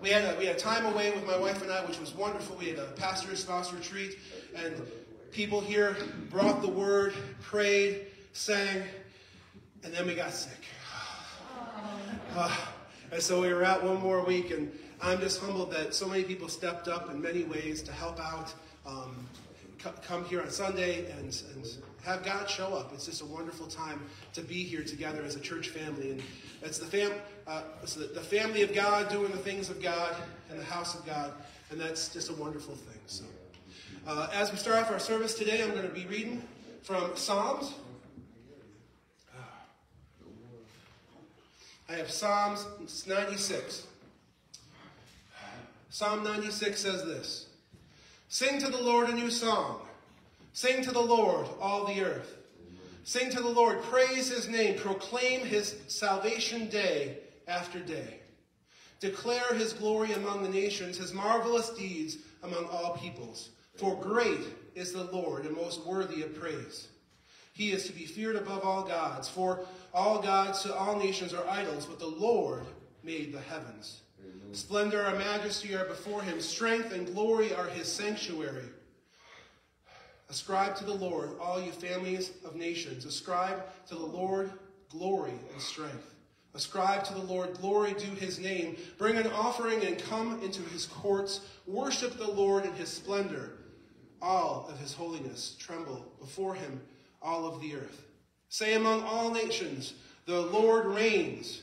we had a, we had time away with my wife and I, which was wonderful. We had a pastor's spouse retreat, and people here brought the word, prayed, sang, and then we got sick. Uh, and so we were out one more week, and I'm just humbled that so many people stepped up in many ways to help out. Um, come here on Sunday and, and have God show up. It's just a wonderful time to be here together as a church family. And it's the, fam, uh, it's the, family of God doing the things of God in the house of God. And that's just a wonderful thing. So, uh, as we start off our service today, I'm going to be reading from Psalms. I have Psalms 96. Psalm 96 says this Sing to the Lord a new song. Sing to the Lord, all the earth. Sing to the Lord, praise his name, proclaim his salvation day after day. Declare his glory among the nations, his marvelous deeds among all peoples. For great is the Lord and most worthy of praise. He is to be feared above all gods, for all gods to all nations are idols, but the Lord made the heavens. Splendor and majesty are before him. Strength and glory are his sanctuary. Ascribe to the Lord, all you families of nations. Ascribe to the Lord glory and strength. Ascribe to the Lord glory due his name. Bring an offering and come into his courts. Worship the Lord in his splendor. All of his holiness tremble before him, all of the earth. Say among all nations, the Lord reigns.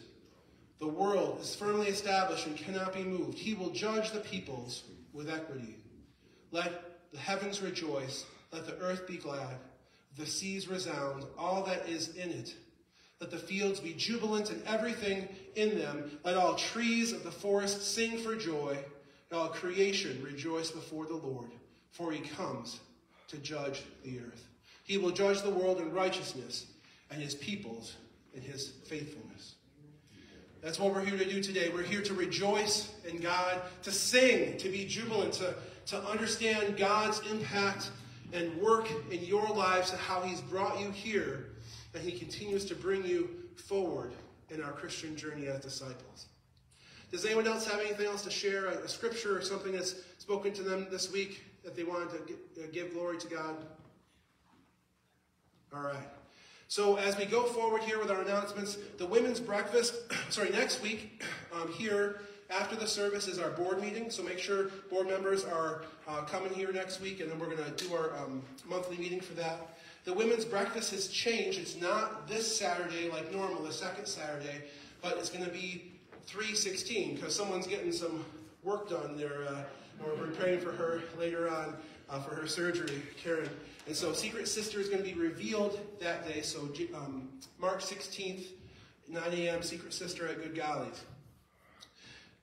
The world is firmly established and cannot be moved. He will judge the peoples with equity. Let the heavens rejoice, let the earth be glad, the seas resound, all that is in it. Let the fields be jubilant and everything in them. Let all trees of the forest sing for joy, and all creation rejoice before the Lord, for he comes to judge the earth. He will judge the world in righteousness and his peoples in his faithfulness. That's what we're here to do today. We're here to rejoice in God, to sing, to be jubilant, to, to understand God's impact and work in your lives and how He's brought you here, and He continues to bring you forward in our Christian journey as disciples. Does anyone else have anything else to share, a, a scripture or something that's spoken to them this week that they wanted to give, uh, give glory to God? All right. So as we go forward here with our announcements, the women's breakfast, sorry, next week um, here after the service is our board meeting. So make sure board members are uh, coming here next week, and then we're going to do our um, monthly meeting for that. The women's breakfast has changed. It's not this Saturday like normal, the second Saturday, but it's going to be 316 because someone's getting some work done there. Uh, we're praying for her later on uh, for her surgery, Karen. And so Secret Sister is going to be revealed that day. So um, March 16th, 9 a.m., Secret Sister at Good Gollies.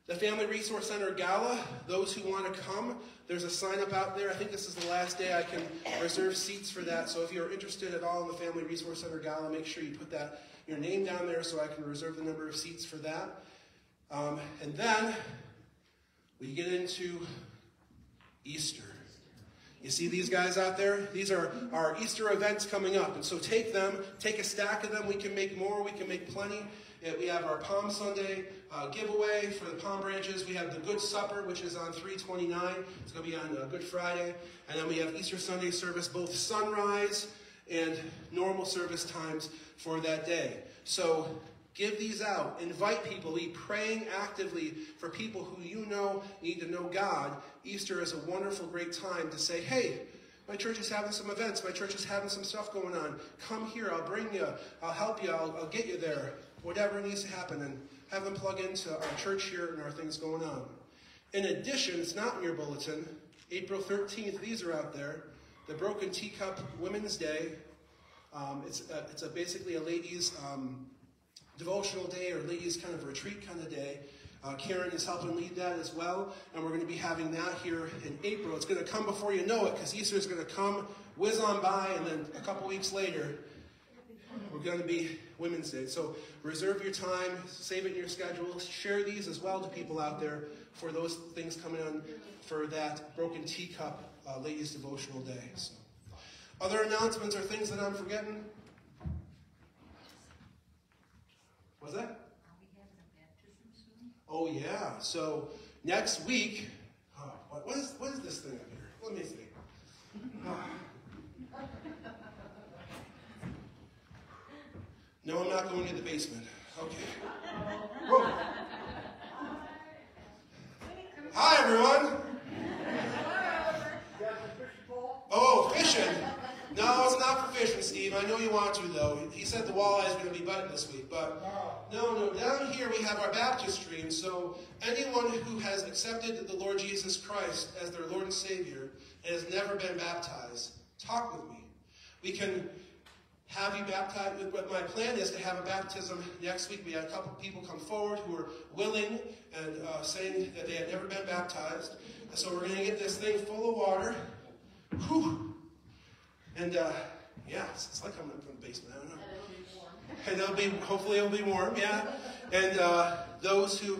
The Family Resource Center Gala, those who want to come, there's a sign up out there. I think this is the last day I can reserve seats for that. So if you're interested at all in the Family Resource Center Gala, make sure you put that your name down there so I can reserve the number of seats for that. Um, and then we get into Easter. You see these guys out there? These are our Easter events coming up. And so take them, take a stack of them. We can make more, we can make plenty. We have our Palm Sunday uh, giveaway for the palm branches. We have the Good Supper, which is on 329. It's going to be on uh, Good Friday. And then we have Easter Sunday service, both sunrise and normal service times for that day. So Give these out. Invite people. Be praying actively for people who you know need to know God. Easter is a wonderful, great time to say, hey, my church is having some events. My church is having some stuff going on. Come here. I'll bring you. I'll help you. I'll, I'll get you there. Whatever needs to happen. And have them plug into our church here and our things going on. In addition, it's not in your bulletin. April 13th, these are out there. The Broken Teacup Women's Day. Um, it's, a, it's a basically a ladies' um, devotional day or ladies kind of retreat kind of day. Uh, Karen is helping lead that as well, and we're going to be having that here in April. It's going to come before you know it because Easter is going to come, whiz on by, and then a couple weeks later, we're going to be Women's Day. So reserve your time, save it in your schedule, share these as well to people out there for those things coming on for that Broken Teacup uh, Ladies Devotional Day. So. Other announcements or things that I'm forgetting? What's that? Oh yeah. So next week, uh, what, what is what is this thing up here? Let me see. No, I'm not going to the basement. Okay. Hi, everyone. Oh, fishing. No, it's not for fishing, Steve. I know you want to, though. He said the walleye is going to be biting this week, but no, no. Down here we have our baptistry. So anyone who has accepted the Lord Jesus Christ as their Lord and Savior and has never been baptized, talk with me. We can have you baptized. But my plan is to have a baptism next week. We had a couple people come forward who were willing and uh, saying that they had never been baptized. And so we're going to get this thing full of water. Whew. And uh, yeah, it's, it's, like I'm in the basement. I don't know. And it'll be hopefully it'll be warm. Yeah. And uh, those who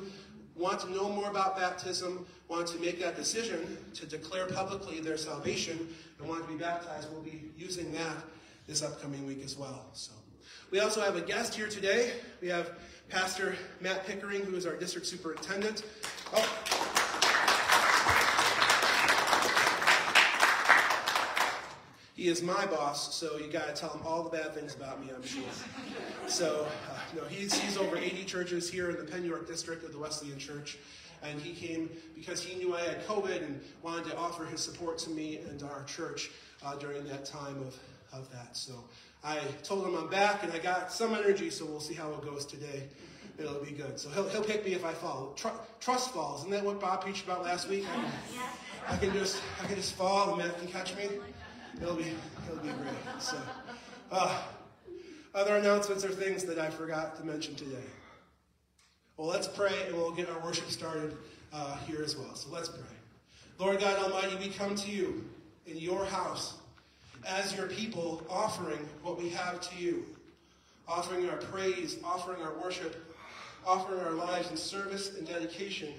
want to know more about baptism, want to make that decision to declare publicly their salvation, and want to be baptized, we'll be using that this upcoming week as well. So we also have a guest here today. We have Pastor Matt Pickering, who is our district superintendent. Oh. He is my boss, so you got to tell him all the bad things about me, I'm sure. So, uh, no, he's, he's over 80 churches here in the Penn York district of the Wesleyan Church. And he came because he knew I had COVID and wanted to offer his support to me and our church uh, during that time of of that. So I told him I'm back and I got some energy, so we'll see how it goes today. It'll be good. So he'll, he'll pick me if I fall. Tr- trust falls. Isn't that what Bob preached about last week? I can, I can just I can just fall and Matt can catch me. It'll be it'll be great. So uh, other announcements or things that I forgot to mention today. Well, let's pray and we'll get our worship started uh, here as well. So let's pray. Lord God Almighty, we come to you in your house as your people, offering what we have to you, offering our praise, offering our worship, offering our lives in service and dedication,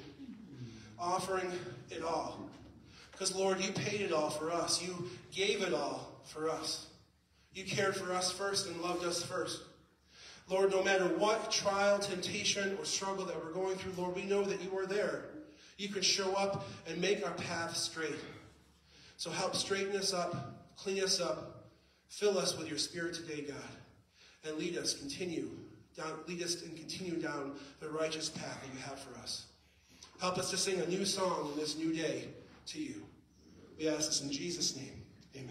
offering it all. Because, Lord, you paid it all for us. You gave it all for us. You cared for us first and loved us first. Lord, no matter what trial, temptation, or struggle that we're going through, Lord, we know that you are there. You can show up and make our path straight. So help straighten us up Clean us up. Fill us with your spirit today, God. And lead us, continue down, lead us and continue down the righteous path that you have for us. Help us to sing a new song in this new day to you. We ask this in Jesus' name. Amen.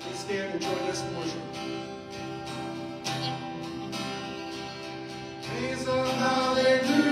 Please stand and join us in worship. Praise the hallelujah.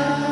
shine.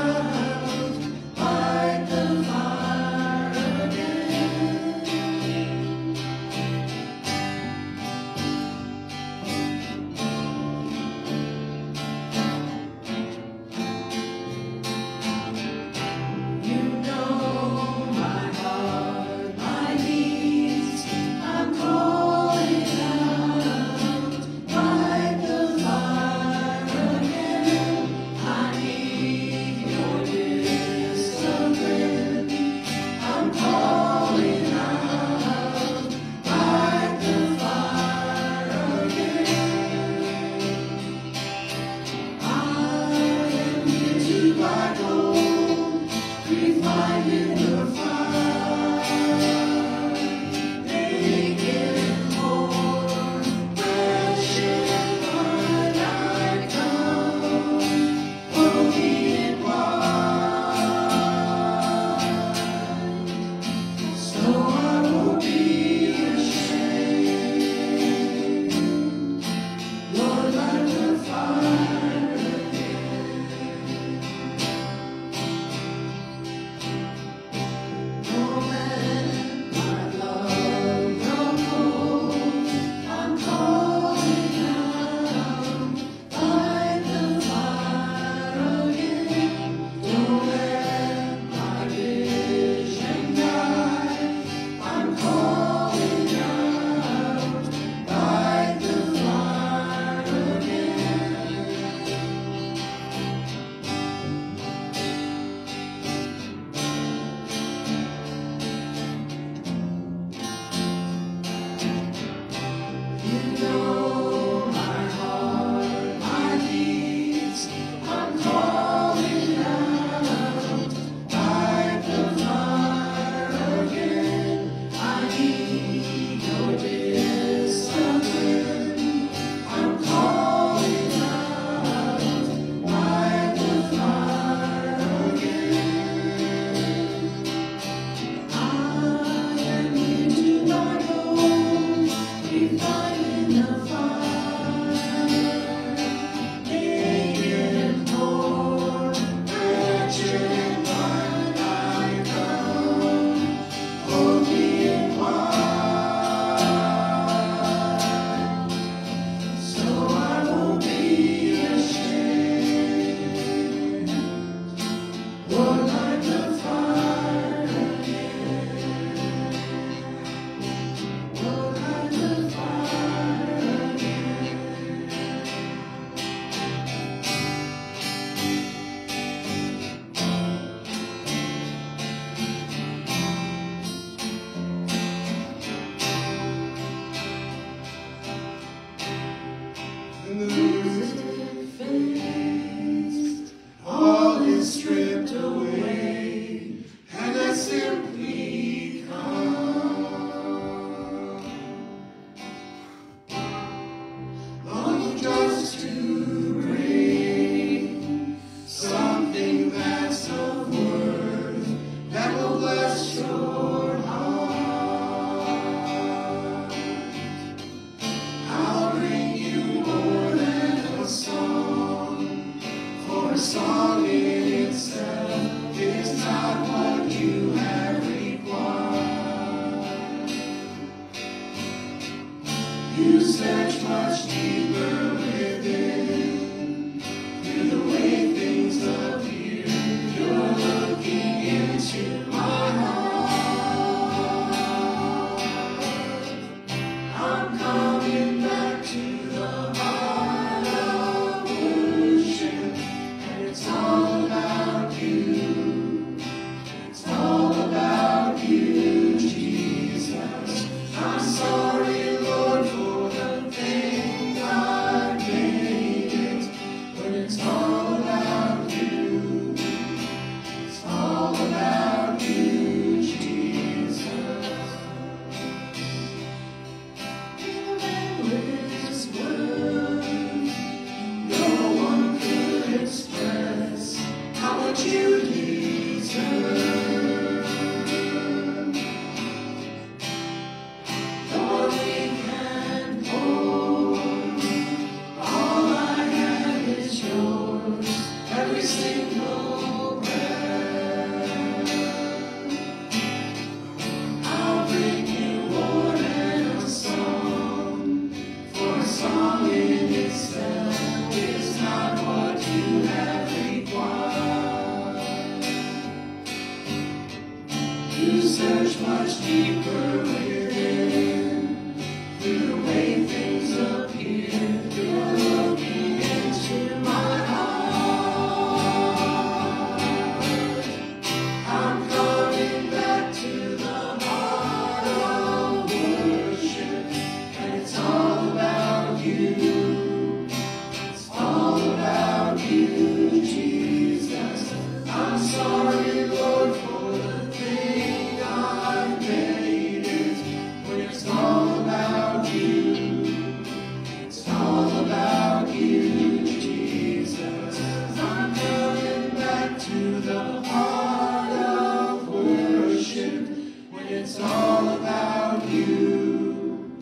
It's all about you.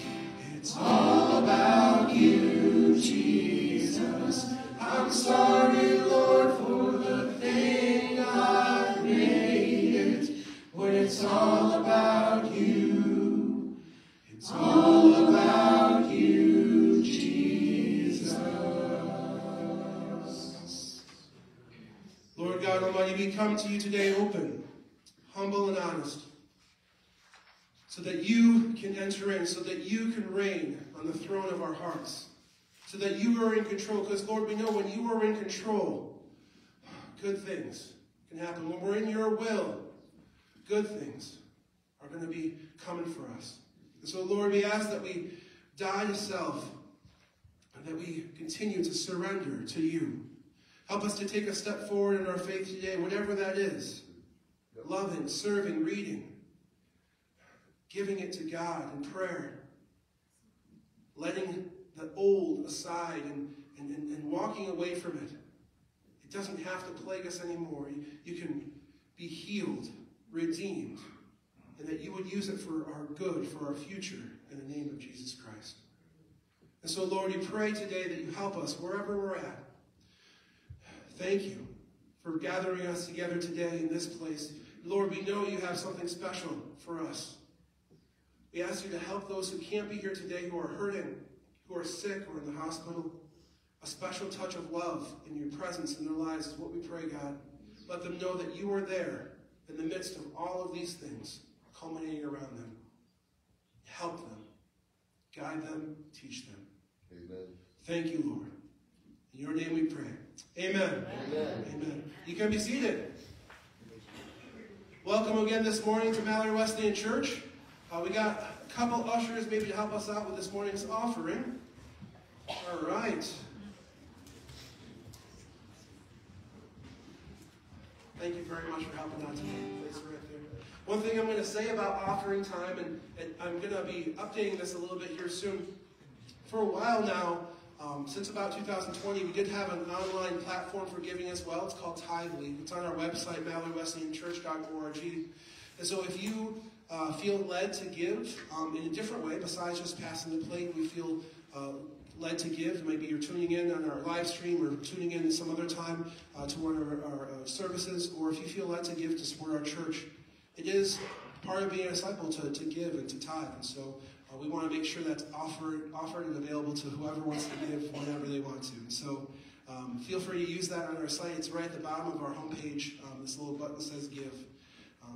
It's all about you, Jesus. I'm sorry, Lord, for the thing I've made it. But it's all about you. It's all about you, Jesus. Lord God Almighty, we come to you today open control because, Lord, we know when you are in control, good things can happen. When we're in your will, good things are going to be coming for us. And so, Lord, we ask that we die to self and that we continue to surrender to you. Help us to take a step forward in our faith today, whatever that is. Loving, serving, reading, giving it to God in prayer, letting the old aside and and, and, and walking away from it. It doesn't have to plague us anymore. You, you can be healed, redeemed, and that you would use it for our good, for our future, in the name of Jesus Christ. And so, Lord, we pray today that you help us wherever we're at. Thank you for gathering us together today in this place. Lord, we know you have something special for us. We ask you to help those who can't be here today, who are hurting, who are sick, or in the hospital. A special touch of love in your presence in their lives is what we pray, God. Let them know that you are there in the midst of all of these things culminating around them. Help them, guide them, teach them. Amen. Thank you, Lord. In your name we pray. Amen. Amen. Amen. You can be seated. Welcome again this morning to Mallory Wesleyan Church. Uh, we got a couple ushers maybe to help us out with this morning's offering. All right. Thank you very much for helping out today. Place right there. One thing I'm going to say about offering time, and, and I'm going to be updating this a little bit here soon. For a while now, um, since about 2020, we did have an online platform for giving as well. It's called Tithely. It's on our website, MalloryWesleyanChurch.org. And so if you uh, feel led to give um, in a different way, besides just passing the plate, we feel uh, led to give. Maybe you're tuning in on our live stream or tuning in some other time uh, to one of our, our uh, services, or if you feel led to give to support our church, it is part of being a disciple to, to give and to tithe. And so uh, we want to make sure that's offered, offered and available to whoever wants to give whenever they want to. And so um, feel free to use that on our site. It's right at the bottom of our homepage. Um, this little button says give.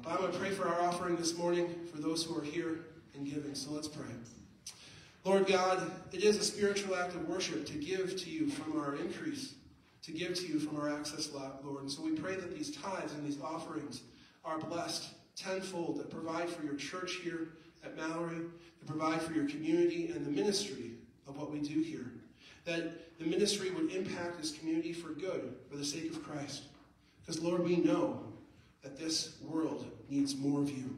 I'm going to pray for our offering this morning for those who are here and giving. So let's pray. Lord God, it is a spiritual act of worship to give to you from our increase, to give to you from our access, Lord. And so we pray that these tithes and these offerings are blessed tenfold, that provide for your church here at Mallory, that provide for your community and the ministry of what we do here. That the ministry would impact this community for good, for the sake of Christ. Because, Lord, we know that this world needs more of you,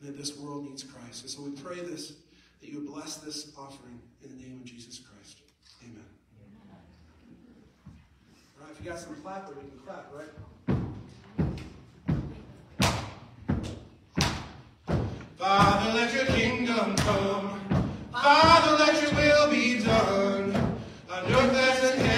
and that this world needs Christ. And so we pray this that you bless this offering in the name of Jesus Christ. Amen. All right, if you got some clapper, we can clap, right? Father, let your kingdom come. Father, let your will be done on earth as in heaven,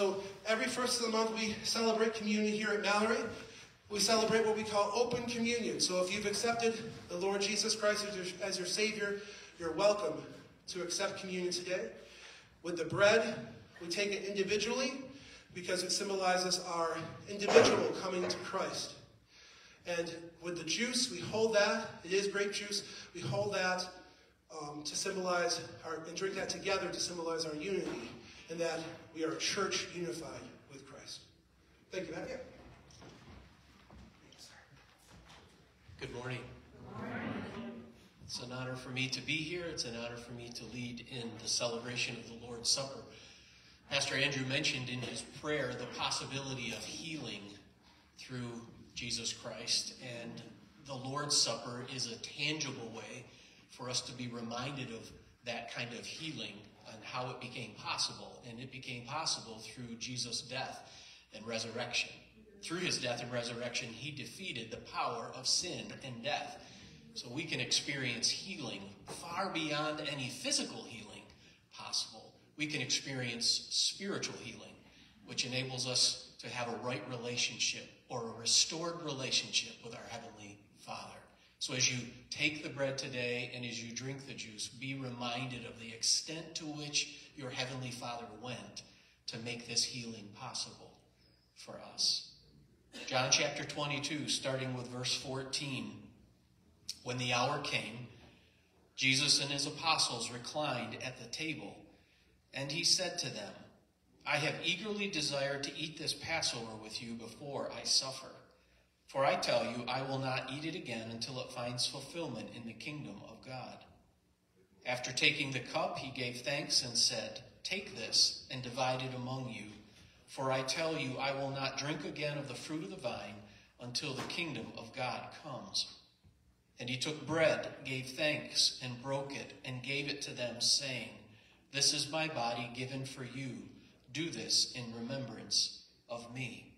So every first of the month, we celebrate communion here at Mallory. We celebrate what we call open communion. So if you've accepted the Lord Jesus Christ as your, as your Savior, you're welcome to accept communion today. With the bread, we take it individually because it symbolizes our individual coming to Christ. And with the juice, we hold that. It is grape juice. We hold that um, to symbolize our, and drink that together to symbolize our unity and that we are a church unified with Christ. Thank you, Matt. Yeah. Good morning. Good morning. It's an honor for me to be here. It's an honor for me to lead in the celebration of the Lord's Supper. Pastor Andrew mentioned in his prayer the possibility of healing through Jesus Christ, and the Lord's Supper is a tangible way for us to be reminded of that kind of healing and how it became possible. And it became possible through Jesus' death and resurrection. Through his death and resurrection, he defeated the power of sin and death. So we can experience healing far beyond any physical healing possible. We can experience spiritual healing, which enables us to have a right relationship or a restored relationship with our Heavenly Father. So as you take the bread today and as you drink the juice, be reminded of the extent to which your Heavenly Father went to make this healing possible for us. John chapter 22, starting with verse 14. When the hour came, Jesus and his apostles reclined at the table, and he said to them, I have eagerly desired to eat this Passover with you before I suffer. For I tell you, I will not eat it again until it finds fulfillment in the kingdom of God. After taking the cup, he gave thanks and said, Take this and divide it among you. For I tell you, I will not drink again of the fruit of the vine until the kingdom of God comes. And he took bread, gave thanks, and broke it, and gave it to them, saying, This is my body given for you. Do this in remembrance of me.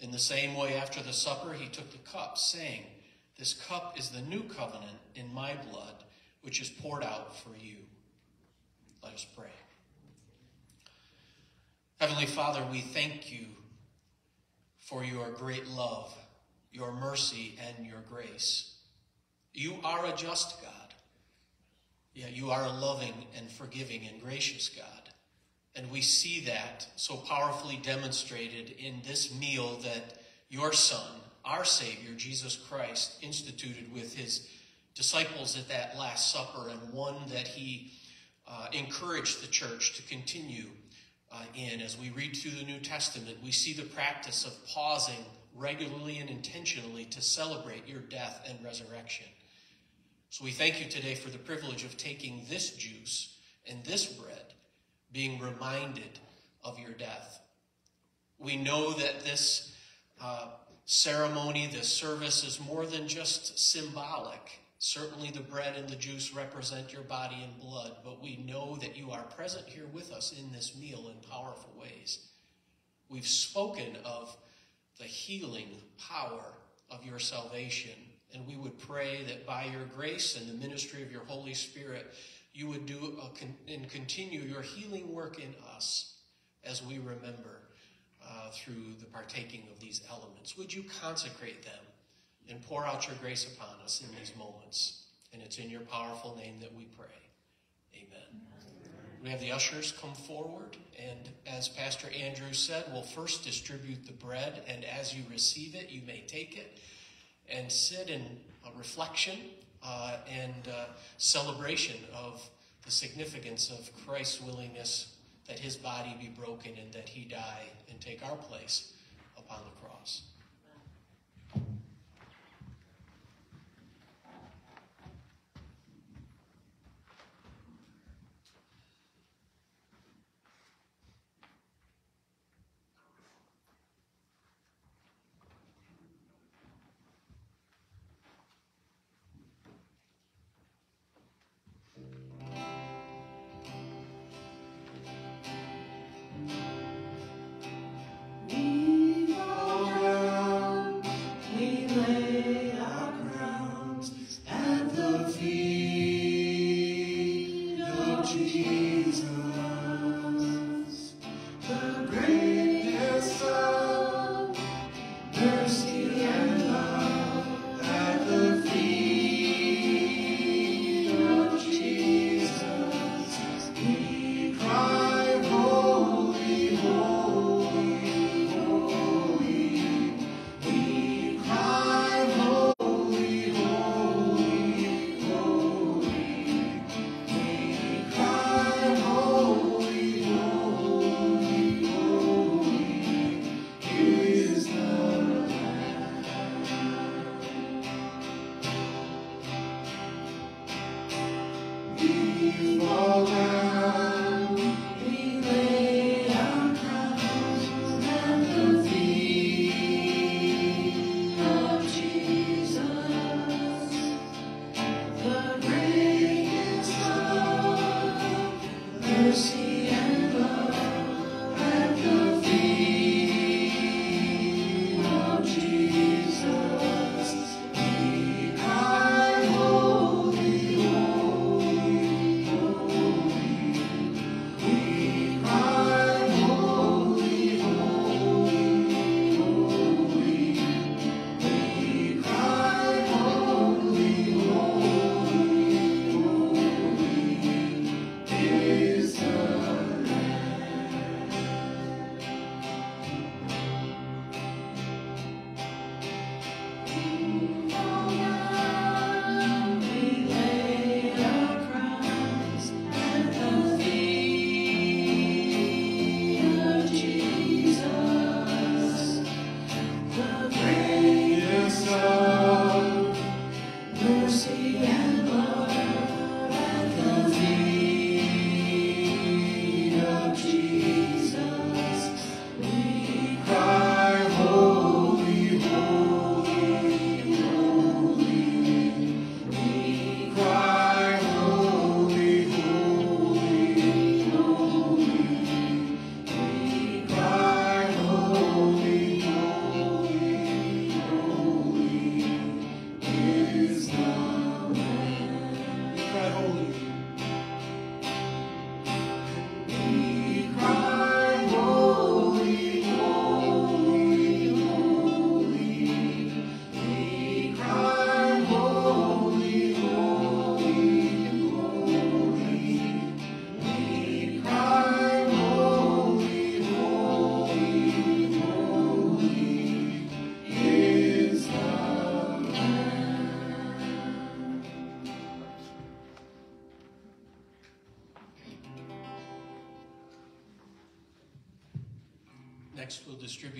In the same way, after the supper, he took the cup, saying, This cup is the new covenant in my blood, which is poured out for you. Let us pray. Heavenly Father, we thank you for your great love, your mercy, and your grace. You are a just God. Yeah, you are a loving and forgiving and gracious God. And we see that so powerfully demonstrated in this meal that your Son, our Savior, Jesus Christ, instituted with his disciples at that Last Supper, and one that he uh, encouraged the church to continue uh, in. As we read through the New Testament, we see the practice of pausing regularly and intentionally to celebrate your death and resurrection. So we thank you today for the privilege of taking this juice and this bread, being reminded of your death. We know that this uh, ceremony, this service, is more than just symbolic. Certainly, the bread and the juice represent your body and blood, but we know that you are present here with us in this meal in powerful ways. We've spoken of the healing power of your salvation, and we would pray that by your grace and the ministry of your Holy Spirit, you would do a, and continue your healing work in us as we remember uh, through the partaking of these elements. Would you consecrate them and pour out your grace upon us in these moments? And it's in your powerful name that we pray. Amen. We have the ushers come forward, and as Pastor Andrew said, we'll first distribute the bread, and as you receive it, you may take it and sit in a reflection and uh, celebration of the significance of Christ's willingness that his body be broken and that he die and take our place upon the cross.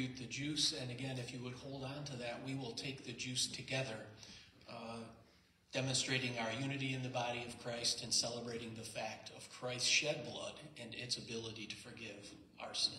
Distribute the juice. And again, if you would hold on to that, we will take the juice together. Uh, demonstrating our unity in the body of Christ and celebrating the fact of Christ's shed blood and its ability to forgive our sin.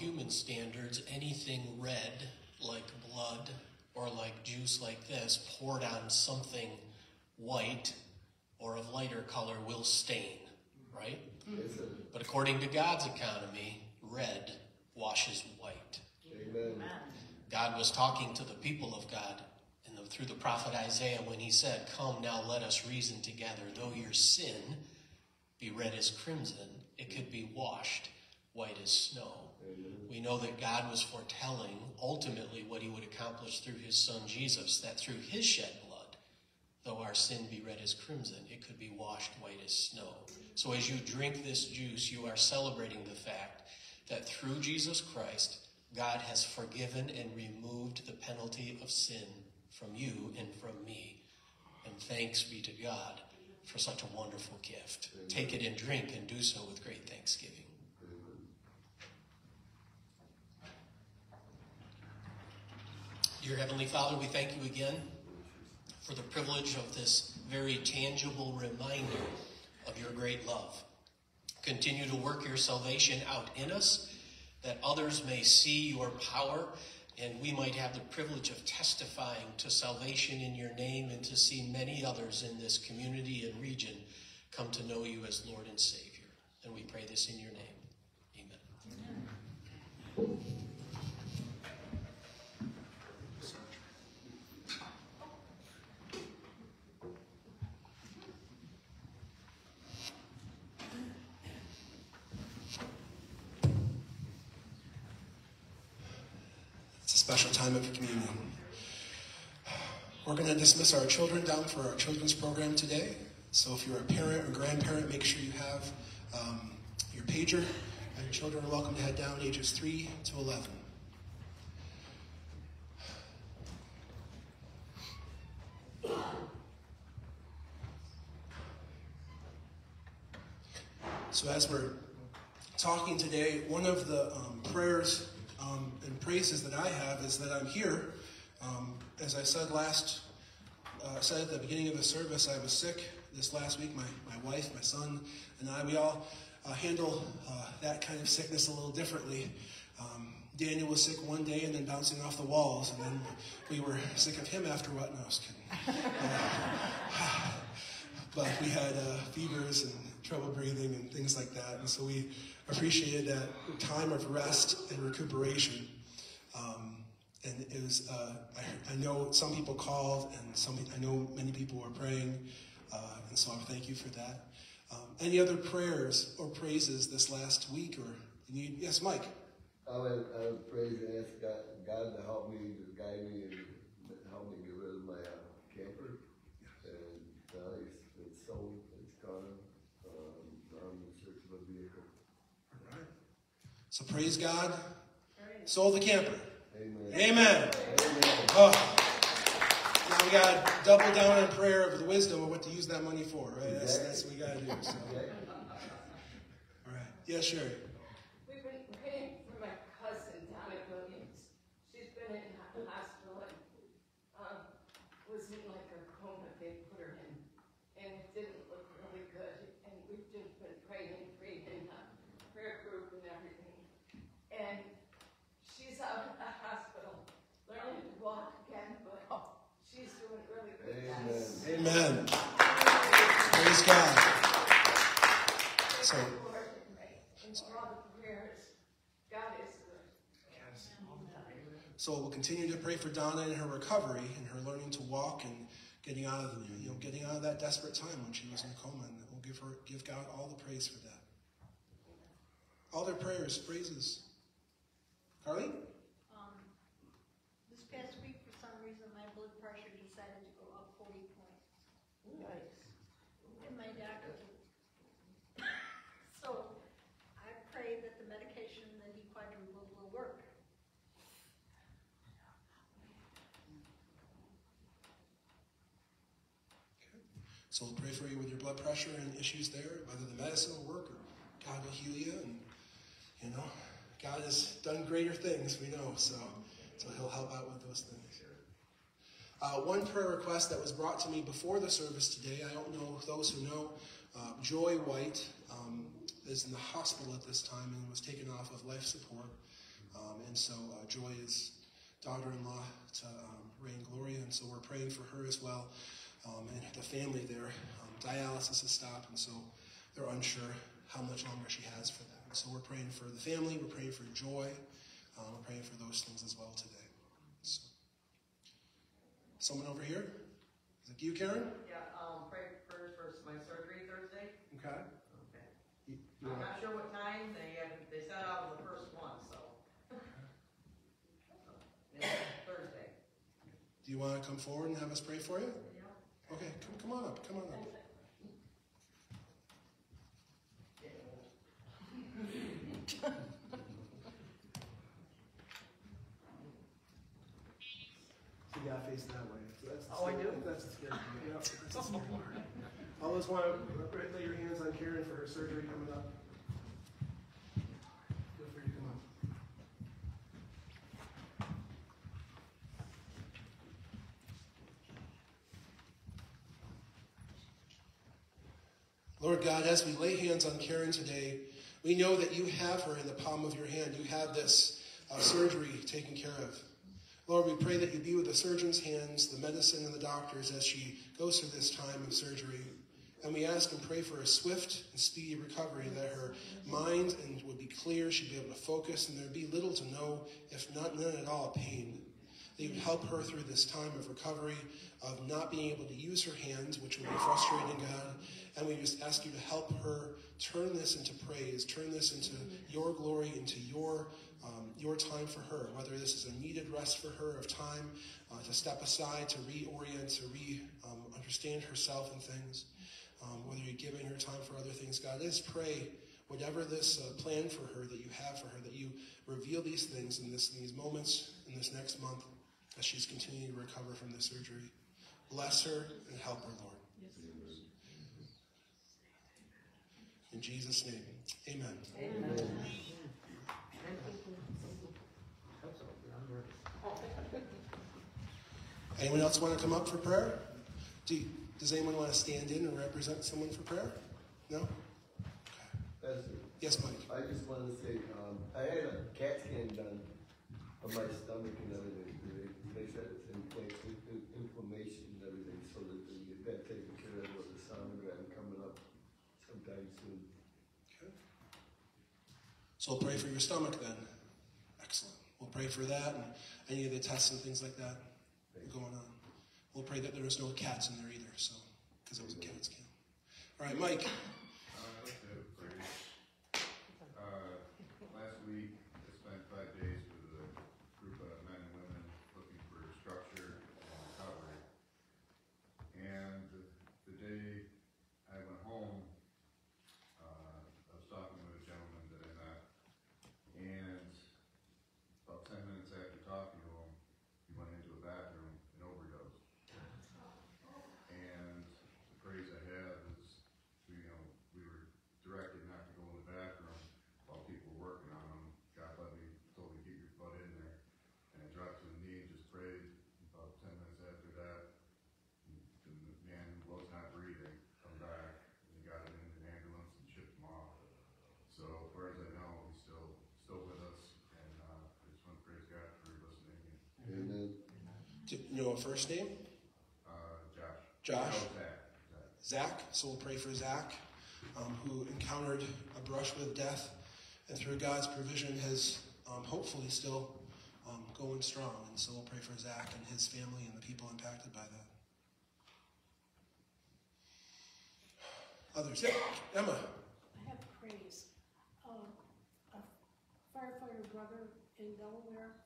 Human standards, anything red, like blood, or like juice like this, poured on something white or of lighter color will stain, right? But according to God's economy, red washes white. Amen. God was talking to the people of God the, through the prophet Isaiah when he said, Come now, let us reason together. Though your sin be red as crimson, it could be washed white as snow. We know that God was foretelling ultimately what he would accomplish through his son Jesus, that through his shed blood, though our sin be red as crimson, it could be washed white as snow. So as you drink this juice, you are celebrating the fact that through Jesus Christ, God has forgiven and removed the penalty of sin from you and from me. And thanks be to God for such a wonderful gift. Take it and drink and do so with great thanksgiving. Dear Heavenly Father, we thank you again for the privilege of this very tangible reminder of your great love. Continue to work your salvation out in us that others may see your power and we might have the privilege of testifying to salvation in your name and to see many others in this community and region come to know you as Lord and Savior. And we pray this in your name. Amen. It's special time of communion. We're going to dismiss our children down for our children's program today. So if you're a parent or grandparent, make sure you have um, your pager. And children are welcome to head down ages 3 to 11. So as we're talking today, one of the um, prayers um, and praises that I have is that I'm here. Um, as I said last, uh, said at the beginning of the service, I was sick this last week. My, my wife, my son, and I, we all uh, handle uh, that kind of sickness a little differently. Um, Daniel was sick one day and then bouncing off the walls, and then we were sick of him after what? No, I was kidding. Uh, but we had uh, fevers and trouble breathing and things like that. And so we appreciated that time of rest and recuperation. Um, and it was, uh, I, I, know some people called and some, I know many people were praying. Uh, and so I thank you for that. Um, any other prayers or praises this last week or yes, Mike. I would, I would praise and ask God, God to help me, to guide me and help me get rid of my uh, camper. And uh, it's, it's sold, it's gone. Um, I'm in search of a vehicle. All right. So praise God. Sold the camper. Amen. Amen. Amen. Oh. Now we got to double down in prayer of the wisdom of what to use that money for, right? That's, that's what we got to do. So. All right. Yes, Sherry. We've been praying for my cousin, Donna Williams. She's been in the hospital and, um, was in like a coma they put her in. And it didn't look really good. And we've just been praying and praying in the prayer group and everything. And she's out of the hospital, learning to walk again, but she's doing really good. Amen. Praise God. So, and so we'll continue to pray for Donna in her recovery and her learning to walk and getting out of the, you know, getting out of that desperate time when she was in a coma. And we'll give her, give God all the praise for that. All their prayers, praises. Carly? Um, this past week, for some reason, my blood pressure decided to go up forty points. And my doctor. So, I pray that the medication that he quadrupled will work. So we'll pray for you with your blood pressure and issues there, whether the medicine will work or God will heal you. And, you know, God has done greater things, we know, so, so he'll help out with those things. Uh, one prayer request that was brought to me before the service today, I don't know those who know, uh, Joy White um, is in the hospital at this time and was taken off of life support. Um, and so uh, Joy is daughter-in-law to um, Ray and Gloria, and so we're praying for her as well um, and the family there. Dialysis has stopped, and so they're unsure how much longer she has for that. So we're praying for the family, we're praying for joy, um, we're praying for those things as well today. So. Someone over here? Is it you, Karen? Yeah, um, pray first for my surgery Thursday. Okay. Okay. You- you I'm not sure what time, they have, they set out the first one, so. Thursday. Do you want to come forward and have us pray for you? Yeah. Okay, come, come on up, come on up. face that way. So that's the oh, I do? That's the scary part. Yeah, that's the scary part. All those want to lay your hands on Karen for her surgery coming up. Feel free to come up. Lord God, as we lay hands on Karen today, we know that you have her in the palm of your hand. You have this uh, surgery taken care of. Lord, we pray that you be with the surgeon's hands, the medicine, and the doctors as she goes through this time of surgery. And we ask and pray for a swift and speedy recovery, that her mind and would be clear, she'd be able to focus, and there'd be little to no, if not none at all, pain. That you would help her through this time of recovery, of not being able to use her hands, which would be frustrating, God. And we just ask you to help her turn this into praise, turn this into your glory, into your um, your time for her, whether this is a needed rest for her of time uh, to step aside, to reorient, to re um, understand herself and things, um, whether you're giving her time for other things. God, I just pray whatever this uh, plan for her that you have for her, that you reveal these things in, this, in these moments in this next month as she's continuing to recover from the surgery. Bless her and help her, Lord. In Jesus' name, amen. Anyone else want to come up for prayer? Do you- does anyone want to stand in and represent someone for prayer? No? Pastor, Yes, Mike. I just wanted to say, um, I had a CAT scan done of my stomach and everything. They, they said it's infl- in- inflammation and everything, so that they get that taken care of with the sonogram coming up sometime soon. Okay. So we'll pray for your stomach then. Excellent. We'll pray for that and any of the tests and things like that going on. We'll pray that there's no cats in there either, so because it was a cat's scan. All right, Mike. Uh, I'd like to praise. Uh, last week, I spent five days with a group of men and women looking for structure and recovery. And the day I went home, uh, I was talking with a gentleman that I met. And about ten minutes after talking to him, he went into a bathroom and overdosed. And the praise I have is you know, we were directed not to go in the bathroom while people were working on him. God let me, told me keep your butt in there. And I dropped to the knee and just prayed. About ten minutes after that, the man who was not breathing come back and he got him in an ambulance and shipped him off. So as far as I know, he's still, still with us and, uh, I just want to praise God for listening. Amen. Do you know a first name? Uh, Josh. Josh? No, Zach. Zach. Zach. So we'll pray for Zach, um, who encountered a brush with death, and through God's provision has um, hopefully still um, going strong. And so we'll pray for Zach and his family and the people impacted by that. Others, yeah, Emma. I have praise. Um, a firefighter brother in Delaware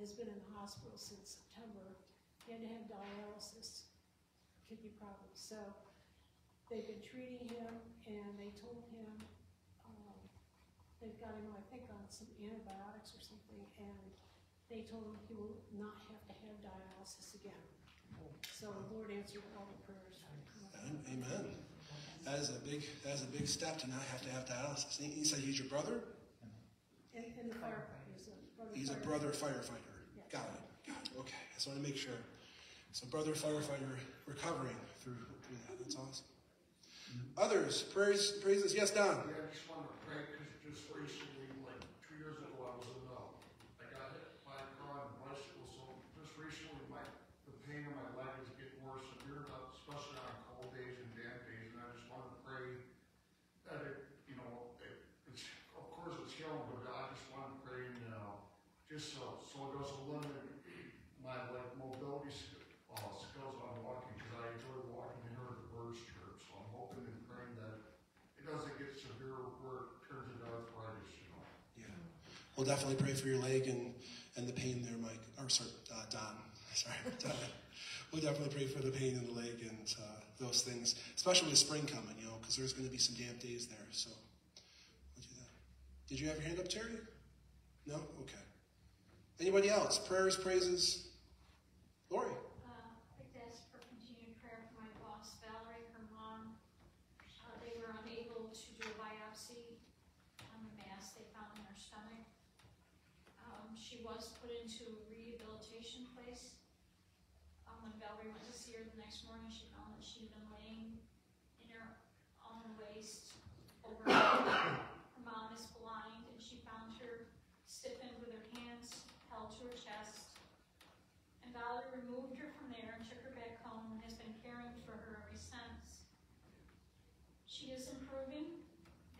has been in the hospital since September. He had to have dialysis, kidney problems. So they've been treating him and they told him, um, they've got him, I think, on some antibiotics or something, and they told him he will not have to have dialysis again. So the Lord answered all the prayers. Amen. That is a big. That is a big step to not have to have dialysis. He said he's your brother. And, and the firefighter, he's a brother. He's a firefighter. brother firefighter. Got it. Got it. Okay. I just want to make sure. So brother firefighter recovering through through that. That's awesome. Others praise praises. Yes, Don. Yeah, I just wanted to pray, like two years ago, I was in, uh, I got hit by a car on a bicycle, so just recently, my, the pain in my leg is getting more severe, uh, especially on cold days and damp days, and I just wanted to pray that it, you know, it, it's, of course, it's healing, but I just wanted to pray, you know, just so, so it doesn't limit my, like, mobility, sk- uh, skills on walking, because I enjoy walking and hearing the birds chirp, so I'm hoping and praying that it doesn't get severe where it turns into arthritis, you know. Yeah. We'll definitely pray for your leg and and the pain there, Mike. Or sorry, uh, Don. Sorry, Don. We'll definitely pray for the pain in the leg and uh, those things, especially with spring coming, you know, because there's going to be some damp days there. So we'll do that. Did you have your hand up, Terry? No. Okay. Anybody else? Prayers, praises. Lori. Uh, I'd like to ask for continued prayer for my boss Valerie, her mom. Uh, they were unable to do a biopsy on the mass they found in her stomach. Um, she was put into a rehabilitation place. Um, went to see her the next morning, she found that she'd been laying in her, her waist over her head. Her mom is blind, and she found her stiffened with her hands held to her chest. And Valerie removed her from there and took her back home and has been caring for her ever since. She is improving.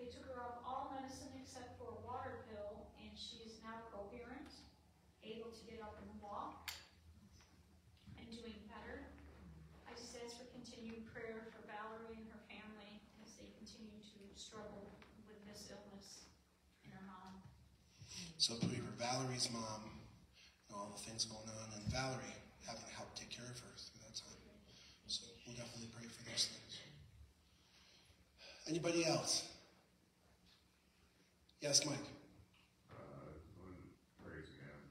They took her off all medicine except for a water pill, and she is now coherent, able to get up and walk, and doing better. I just ask for continued prayer for Valerie and her family as they continue to struggle with this illness and her mom. So pray for Valerie's mom and all the things going on, and Valerie having help take care of her through that time. So we'll definitely pray for those things. Anybody else? Yes, Mike. Uh, one praise again.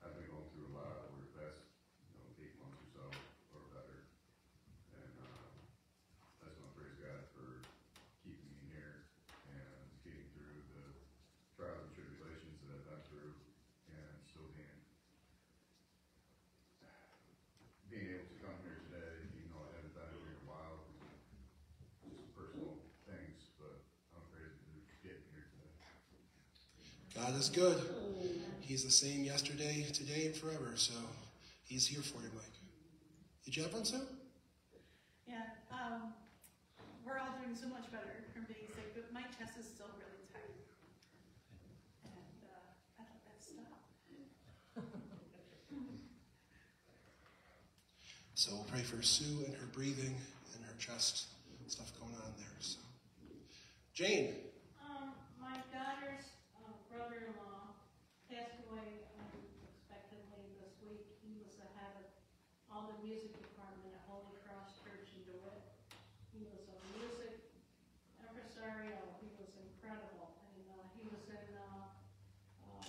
I've been going through a lot over the past, you know, eight months or so, or better. And, um, I just want to praise God for keeping me here and getting through the trials and tribulations that I've been through and still being, being able to come here today, even though I haven't been here in a while, just personal things, but I'm praising for getting here today. God is good. He's the same yesterday, today, and forever. So He's here for you, Mike. Did you have one, Sue? Yeah, um, we're all doing so much better from being sick, but my chest is still really tight. And, uh, I thought that stopped. So we'll pray for Sue and her breathing and her chest stuff going on there. So, Jane. Um, my daughter's uh, brother-in-law passed away unexpectedly this week. He was the head of all the music department at Holy Cross Church in DeWitt. He was a music impresario. He was incredible. And uh, he was in, uh, uh,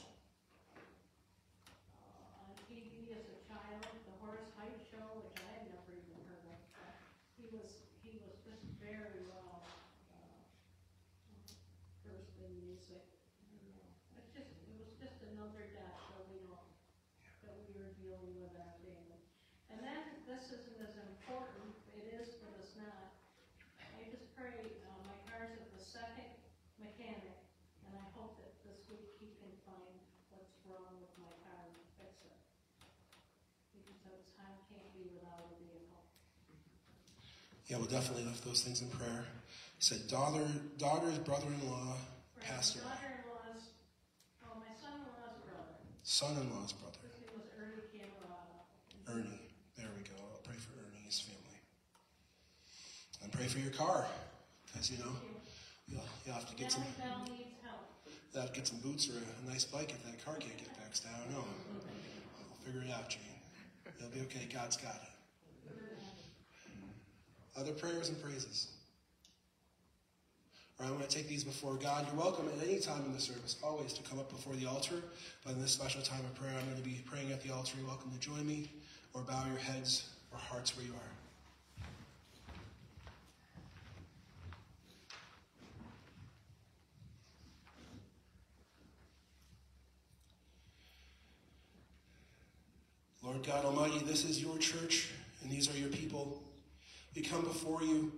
uh, he, he is a child at the Horace Heidt's show, which I had never even heard of. But he was, he was just very well, uh, first in music. And, uh, It's just, it was just another death that we know, that we were dealing with our family. And then, this isn't as important, it is, but it's not. I just pray, uh, my car's at the second mechanic, and I hope that this week he can find what's wrong with my car and fix it. Because those time can't be without a vehicle. Yeah, we'll definitely lift those things in prayer. He said, daughter, daughter's brother-in-law My away. daughter-in-law's, oh, my son-in-law's brother. Son-in-law's brother, His name was Ernie Camerata. Ernie. There we go. I'll pray for Ernie's family. And pray for your car, because you know you'll, you'll have to get some. Now Mel needs help. You'll have to get some boots or a nice bike if that car can't get fixed. I don't know. We'll figure it out, Gene. You'll be okay. God's got it. Other prayers and praises. Right, I'm going to take these before God. You're welcome at any time in the service, always to come up before the altar. But in this special time of prayer, I'm going to be praying at the altar. You're welcome to join me or bow your heads or hearts where you are. Lord God Almighty, this is your church, and these are your people. We come before you,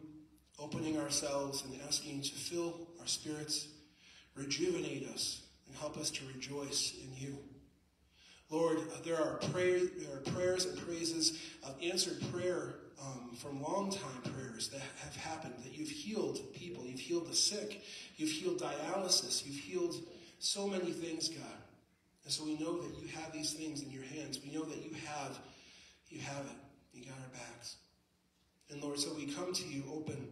opening ourselves and asking you to fill our spirits, rejuvenate us, and help us to rejoice in you. Lord, there are, prayer, there are prayers and praises of answered prayer um, from long time prayers that have happened, that you've healed people, you've healed the sick, you've healed dialysis, you've healed so many things, God. And so we know that you have these things in your hands. We know that you have, you have it. You got our backs. And Lord, so we come to you open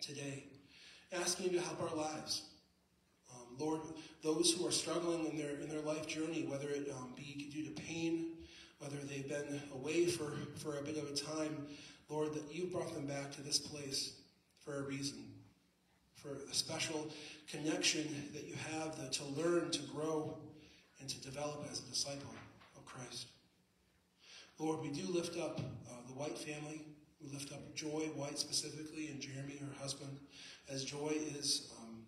today, asking you to help our lives. Um, Lord, those who are struggling in their in their life journey, whether it um, be due to pain, whether they've been away for, for a bit of a time, Lord, that you brought them back to this place for a reason, for a special connection that you have to learn, to grow, and to develop as a disciple of Christ. Lord, we do lift up uh, the White family. We lift up Joy White specifically and Jeremy, her husband, as Joy is um,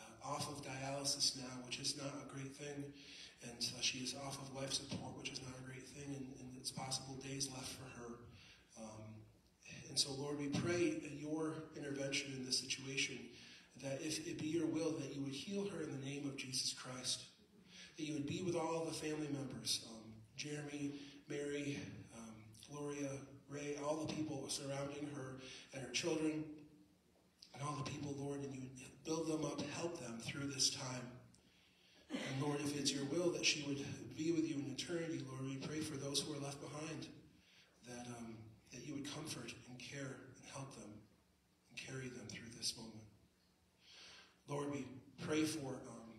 uh, off of dialysis now, which is not a great thing. And uh, she is off of life support, which is not a great thing. And, and it's possible days left for her. Um, And so, Lord, we pray your intervention in this situation, that if it be your will, that you would heal her in the name of Jesus Christ, that you would be with all the family members, um, Jeremy, Mary, um, Gloria, Ray, all the people surrounding her and her children, and all the people, Lord, and you build them up, help them through this time. And Lord, if it's your will that she would be with you in eternity, Lord, we pray for those who are left behind, that, um, that you would comfort and care and help them and carry them through this moment. Lord, we pray for um,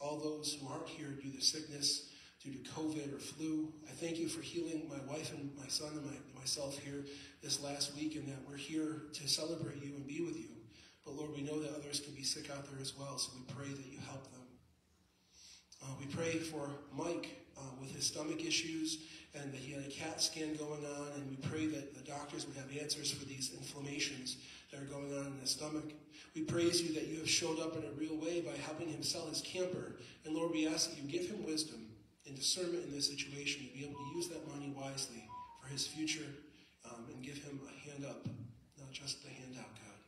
all those who aren't here due to sickness, due to COVID or flu. I thank you for healing my wife and my son and my, myself here this last week, and that we're here to celebrate you and be with you. But Lord, we know that others can be sick out there as well, so we pray that you help them. Uh, we pray for Mike uh, with his stomach issues and that he had a CAT scan going on, and we pray that the doctors would have answers for these inflammations that are going on in his stomach. We praise you that you have showed up in a real way by helping him sell his camper. And Lord, we ask that you give him wisdom and discernment in this situation to be able to use that money wisely for his future um, and give him a hand up, not just a handout, God.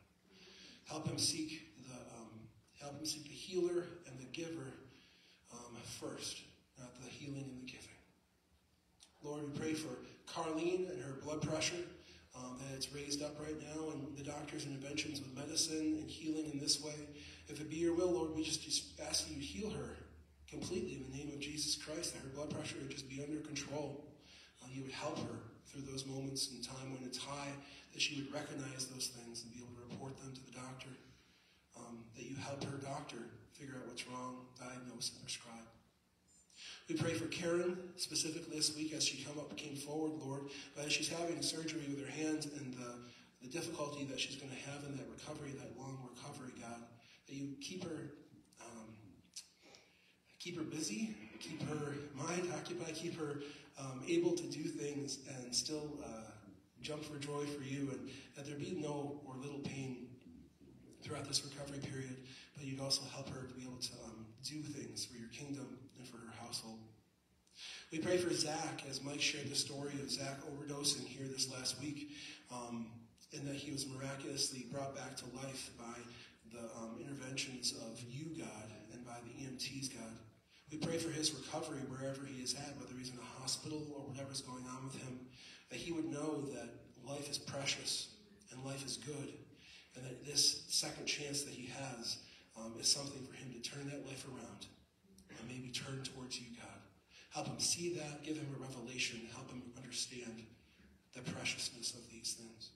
Help him seek the um, help him seek the healer and the giver um, first, not the healing and the giving. Lord, we pray for Carlene and her blood pressure, um, that it's raised up right now, and the doctor's interventions with medicine and healing in this way. If it be your will, Lord, we just, just ask you to heal her completely in the name of Jesus Christ, that her blood pressure would just be under control. Uh, you would help her through those moments in time when it's high, that she would recognize those things and be able to report them to the doctor. Um, that you help her doctor figure out what's wrong, diagnose, and prescribe. We pray for Karen specifically this week as she come up, came forward, Lord, but as she's having surgery with her hands and the, the difficulty that she's going to have in that recovery, that long recovery, God, that you keep her, keep her busy, keep her mind occupied, keep her um, able to do things and still uh, jump for joy for you, and that there be no or little pain throughout this recovery period, but you'd also help her to be able to um, do things for your kingdom and for her household. We pray for Zach as Mike shared the story of Zach overdosing here this last week, um, and that he was miraculously brought back to life by the um, interventions of you, God, and by the EMTs, God. We pray for his recovery wherever he is at, whether he's in a hospital or whatever's going on with him, that he would know that life is precious and life is good, and that this second chance that he has um, is something for him to turn that life around and maybe turn towards you, God. Help him see that, give him a revelation, help him understand the preciousness of these things.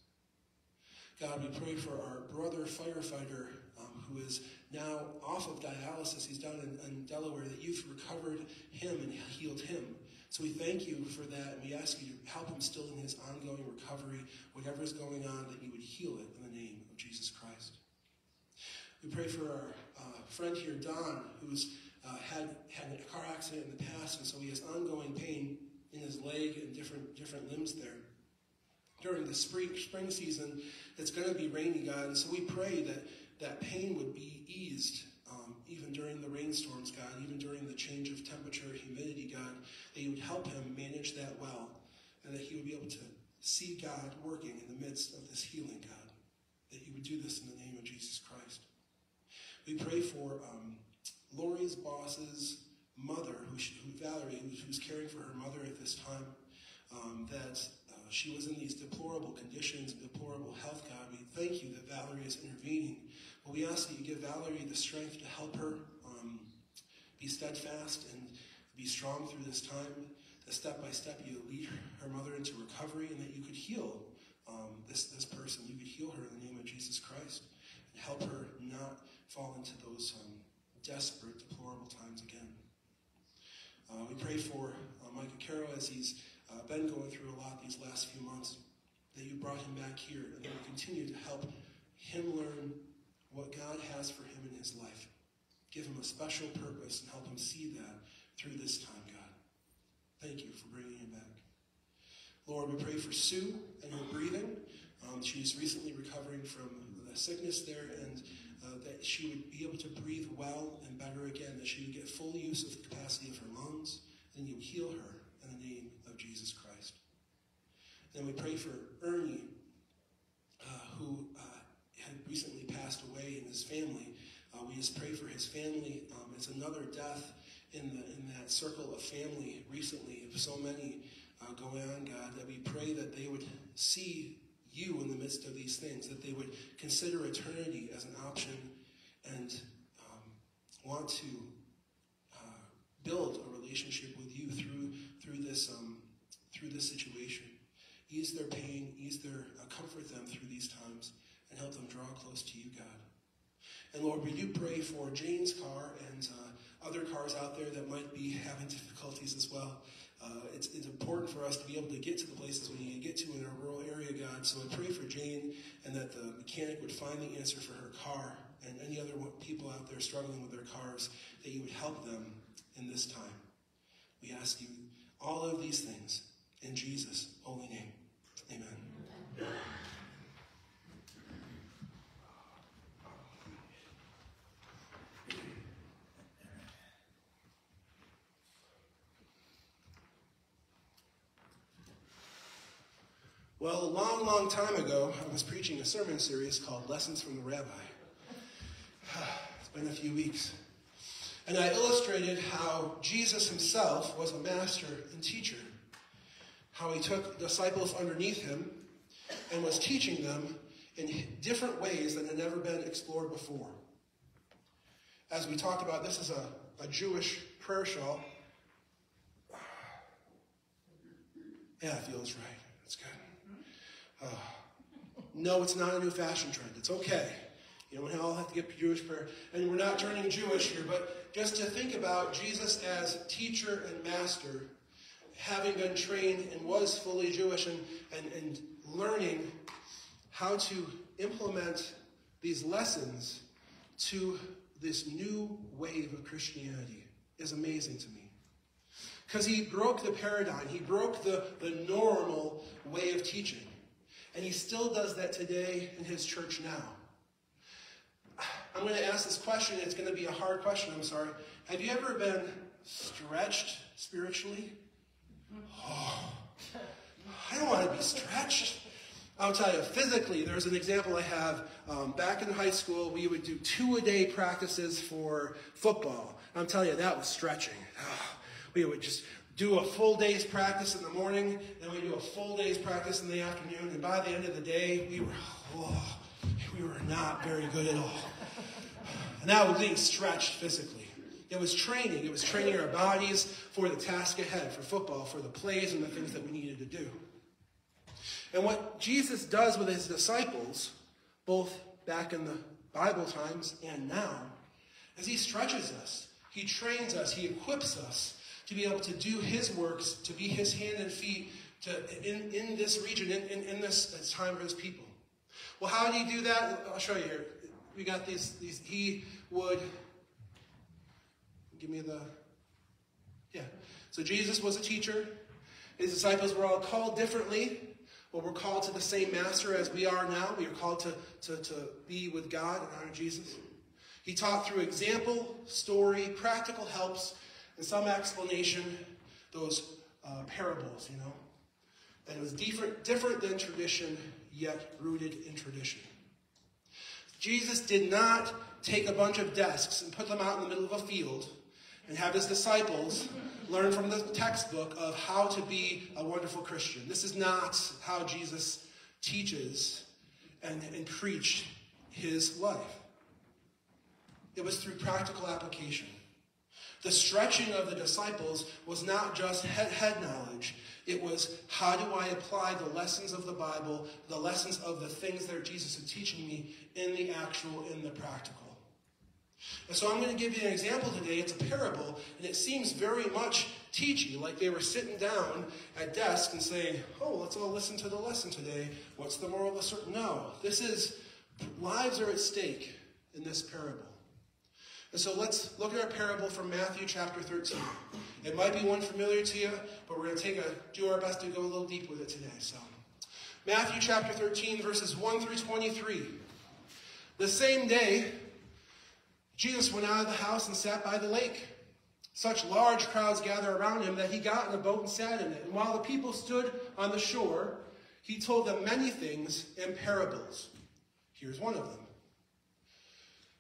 God, we pray for our brother firefighter um, who is now off of dialysis. He's down in, in Delaware, that you've recovered him and healed him. So we thank you for that, and we ask you to help him still in his ongoing recovery, whatever is going on, that you would heal it in the name of Jesus Christ. We pray for our uh, friend here, Don, who's uh, had had a car accident in the past, and so he has ongoing pain in his leg and different different limbs there. During the spring spring season, it's going to be rainy, God, and so we pray that that pain would be eased, um, even during the rainstorms, God, even during the change of temperature, humidity, God, that you would help him manage that well, and that he would be able to see God working in the midst of this healing, God, that you would do this in the name of Jesus Christ. We pray for um, Lori's boss's mother, who, she, who Valerie, who's, caring for her mother at this time, um, that uh, she was in these deplorable conditions, deplorable health, God. We thank you that Valerie is intervening. We ask that you give Valerie the strength to help her um, be steadfast and be strong through this time. That step by step you lead her mother into recovery and that you could heal um, this, this person. You could heal her in the name of Jesus Christ and help her not fall into those um, desperate, deplorable times again. Uh, we pray for uh, Micah Carroll as he's uh, been going through a lot these last few months, that you brought him back here and that you continue to help him learn what God has for him in his life. Give him a special purpose and help him see that through this time, God. Thank you for bringing him back. Lord, we pray for Sue and her breathing. Um, she's recently recovering from the sickness there, and uh, that she would be able to breathe well and better again, that she would get full use of the capacity of her lungs, and you heal her in the name of Jesus Christ. Then we pray for Ernie uh, who recently passed away in his family. Uh, we just pray for his family. Um, it's another death in, the, in that circle of family recently of so many uh, going on, God, that we pray that they would see you in the midst of these things, that they would consider eternity as an option and um, want to uh, build a relationship with you through through this um, through this situation. Ease their pain, ease their uh, comfort them through these times, and help them draw close to you, God. And Lord, we do pray for Jane's car and uh, other cars out there that might be having difficulties as well. Uh, it's, it's, important for us to be able to get to the places we need to get to in our rural area, God. So I pray for Jane and that the mechanic would find the answer for her car and any other people out there struggling with their cars, that you would help them in this time. We ask you all of these things in Jesus' holy name. Amen. Well, a long, long time ago, I was preaching a sermon series called Lessons from the Rabbi. It's been a few weeks. And I illustrated how Jesus himself was a master and teacher. How he took disciples underneath him and was teaching them in different ways that had never been explored before. As we talked about, this is a, a Jewish prayer shawl. Yeah, it feels right. It's good. No, it's not a new fashion trend. It's okay. You don't all have to get Jewish prayer. And we're not turning Jewish here, but just to think about Jesus as teacher and master, having been trained and was fully Jewish and, and, and learning how to implement these lessons to this new wave of Christianity is amazing to me. Because he broke the paradigm, he broke the, the normal way of teaching. And he still does that today in his church now. I'm going to ask this question. It's going to be a hard question. I'm sorry. Have you ever been stretched spiritually? Oh, I don't want to be stretched. I'll tell you, physically, there's an example I have. Um, back in high school, we would do two a day practices for football. I'm telling you, that was stretching. Oh, we would just do a full day's practice in the morning, then we do a full day's practice in the afternoon, and by the end of the day, we were, oh, we were not very good at all. And that was being stretched physically. It was training. It was training our bodies for the task ahead, for football, for the plays and the things that we needed to do. And what Jesus does with his disciples, both back in the Bible times and now, is he stretches us. He trains us. He equips us to be able to do his works, to be his hand and feet to, in, in this region, in, in, in this time for his people. Well, how do you do that? I'll show you here. We got these, these he would, give me the, yeah. So Jesus was a teacher. His disciples were all called differently, but we're called to the same master as we are now. We are called to, to, to be with God and honor Jesus. He taught through example, story, practical helps, and some explanation, those uh, parables, you know. And it was different, different than tradition, yet rooted in tradition. Jesus did not take a bunch of desks and put them out in the middle of a field and have his disciples learn from the textbook of how to be a wonderful Christian. This is not how Jesus teaches and, and preached his life. It was through practical application. The stretching of the disciples was not just head, head knowledge. It was how do I apply the lessons of the Bible, the lessons of the things that Jesus is teaching me in the actual, in the practical. And so I'm going to give you an example today. It's a parable, and it seems very much teachy, like they were sitting down at desk and saying, Oh, let's all listen to the lesson today. What's the moral of the? No, this is lives are at stake in this parable. And so let's look at our parable from Matthew chapter 13. It might be one familiar to you, but we're going to take a do our best to go a little deep with it today. So, Matthew chapter 13, verses 1 through 23. The same day, Jesus went out of the house and sat by the lake. Such large crowds gathered around him that he got in a boat and sat in it. And while the people stood on the shore, He told them many things in parables. Here's one of them.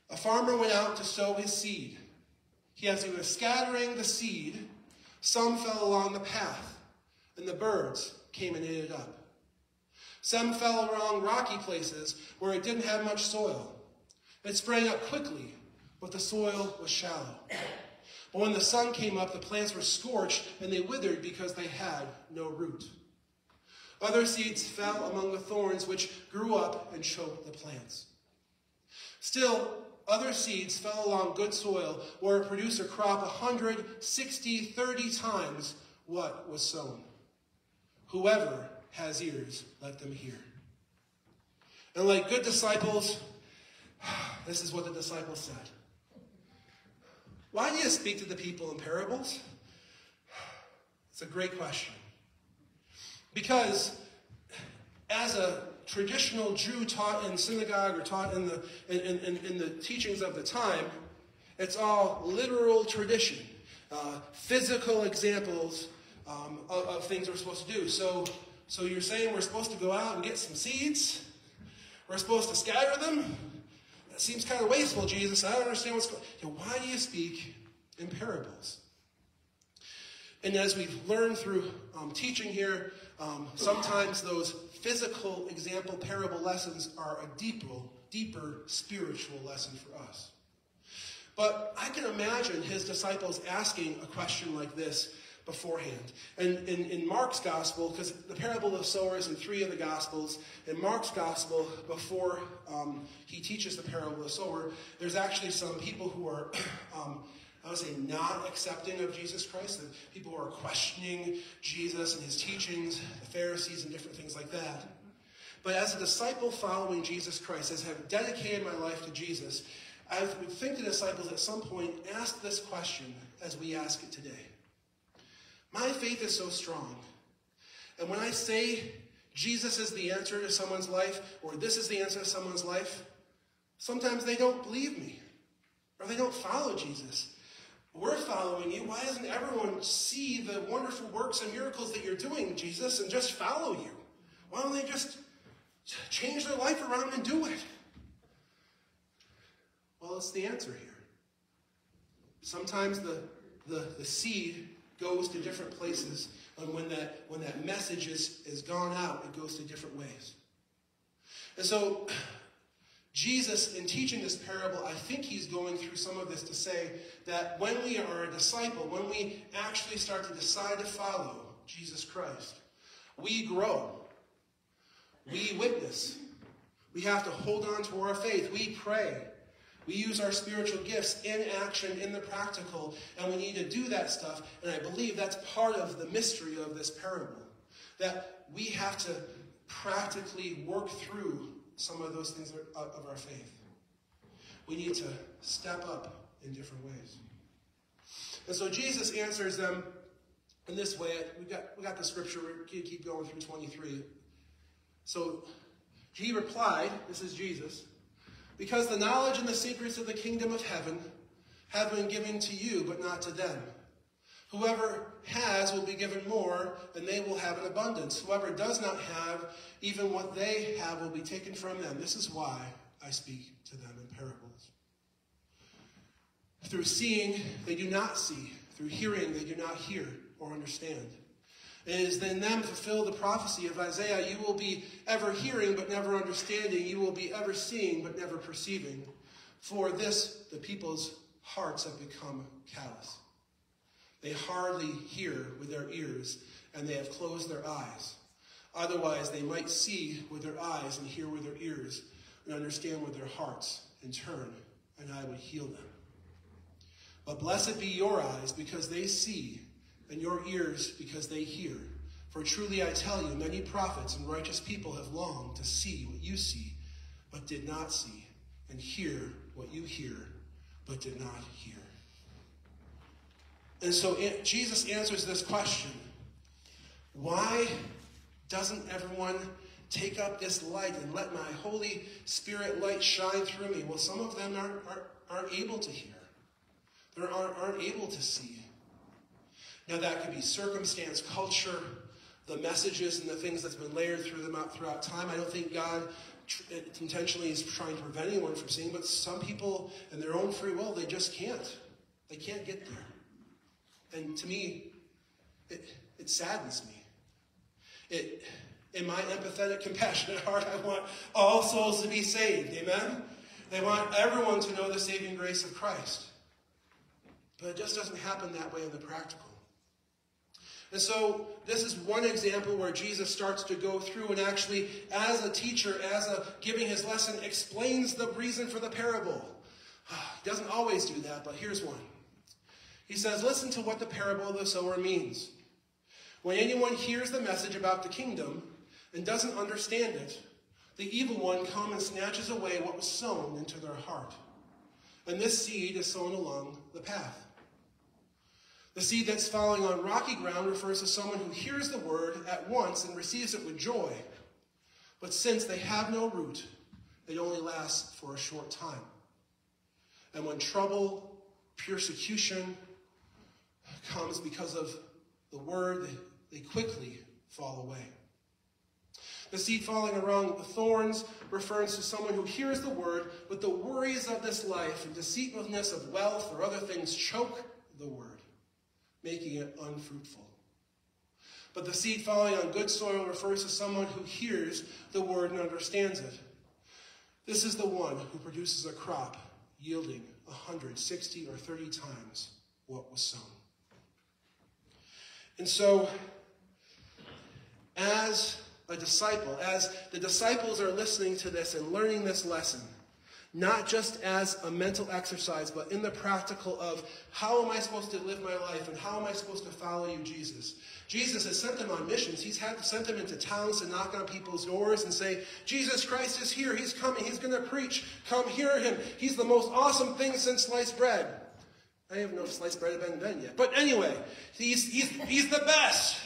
A farmer went out to sow his seed. He, as he was scattering the seed, some fell along the path, and the birds came and ate it up. Some fell along rocky places where it didn't have much soil. It sprang up quickly, but the soil was shallow. But when the sun came up, the plants were scorched and they withered because they had no root. Other seeds fell among the thorns, which grew up and choked the plants. Still, other seeds fell along good soil where it produced a crop 160, 30 times what was sown. Whoever has ears, let them hear. And like good disciples, this is what the disciples said. Why do you speak to the people in parables? It's a great question. Because as a traditional Jew taught in synagogue or taught in the, in, in, in the teachings of the time, it's all literal tradition, uh, physical examples um, of, of, things we're supposed to do. So, so you're saying we're supposed to go out and get some seeds? We're supposed to scatter them? That seems kind of wasteful, Jesus. I don't understand what's going on. Why do you speak in parables? And as we've learned through um, teaching here, um, sometimes those physical example parable lessons are a deeper, deeper spiritual lesson for us. But I can imagine his disciples asking a question like this beforehand. And in, in Mark's gospel, because the parable of sowers in three of the gospels, in Mark's gospel, before um, he teaches the parable of sower, there's actually some people who are um, I would say not accepting of Jesus Christ, the people who are questioning Jesus and his teachings, the Pharisees and different things like that. But as a disciple following Jesus Christ, as I have dedicated my life to Jesus, I would think the disciples at some point ask this question as we ask it today. My faith is so strong. And when I say Jesus is the answer to someone's life, or this is the answer to someone's life, sometimes they don't believe me, or they don't follow Jesus. We're following you. Why doesn't everyone see the wonderful works and miracles that you're doing, Jesus, and just follow you? Why don't they just change their life around and do it? Well, it's the answer here. Sometimes the, the, the seed goes to different places, and when that, when that message is, is gone out, it goes to different ways. And so Jesus, in teaching this parable, I think he's going through some of this to say that when we are a disciple, when we actually start to decide to follow Jesus Christ, we grow. We witness. We have to hold on to our faith. We pray. We use our spiritual gifts in action, in the practical, and we need to do that stuff. And I believe that's part of the mystery of this parable. That we have to practically work through some of those things are, of our faith. We need to step up in different ways. And so Jesus answers them in this way. We got, we got the scripture. Going to keep going through 23. So he replied, This is Jesus, because the knowledge and the secrets of the kingdom of heaven have been given to you, but not to them. Whoever has will be given more, and they will have an abundance. Whoever does not have, even what they have will be taken from them. This is why I speak to them in parables. Through seeing, they do not see. Through hearing, they do not hear or understand. It is in them fulfill the prophecy of Isaiah. You will be ever hearing, but never understanding. You will be ever seeing, but never perceiving. For this, the people's hearts have become callous. They hardly hear with their ears, and they have closed their eyes. Otherwise, they might see with their eyes and hear with their ears and understand with their hearts and turn, and I would heal them. But blessed be your eyes because they see, and your ears because they hear. For truly I tell you, many prophets and righteous people have longed to see what you see, but did not see, and hear what you hear, but did not hear. And so Jesus answers this question Why doesn't everyone take up this light and let my Holy Spirit light shine through me? Well, some of them aren't, aren't, aren't able to hear, they aren't, aren't able to see. Now, that could be circumstance, culture, the messages and the things that's been layered through them out throughout time. I don't think God tr- uh, intentionally is trying to prevent anyone from seeing, but some people, in their own free will, they just can't. They can't get there. And to me, it, it saddens me. It, in my empathetic, compassionate heart, I want all souls to be saved. Amen? They want everyone to know the saving grace of Christ. But it just doesn't happen that way in the practical. And so, this is one example where Jesus starts to go through and actually, as a teacher, as a giving his lesson, explains the reason for the parable. He doesn't always do that, but here's one. He says, Listen to what the parable of the sower means. When anyone hears the message about the kingdom and doesn't understand it, the evil one comes and snatches away what was sown into their heart. And this seed is sown along the path. The seed that's falling on rocky ground refers to someone who hears the word at once and receives it with joy. But since they have no root, it only lasts for a short time. And when trouble, persecution comes because of the word, they quickly fall away. The seed falling around the thorns refers to someone who hears the word, but the worries of this life and deceitfulness of wealth or other things choke the word, making it unfruitful. But the seed falling on good soil refers to someone who hears the word and understands it. This is the one who produces a crop yielding 160 or 30 times what was sown. And so, as a disciple, as the disciples are listening to this and learning this lesson, not just as a mental exercise, but in the practical of how am I supposed to live my life and how am I supposed to follow you, Jesus? Jesus has sent them on missions. He's had to send them into towns to knock on people's doors and say, Jesus Christ is here. He's coming. He's going to preach. Come hear him. He's the most awesome thing since sliced bread. I have no sliced bread had been yet. But anyway, he's, he's, he's the best.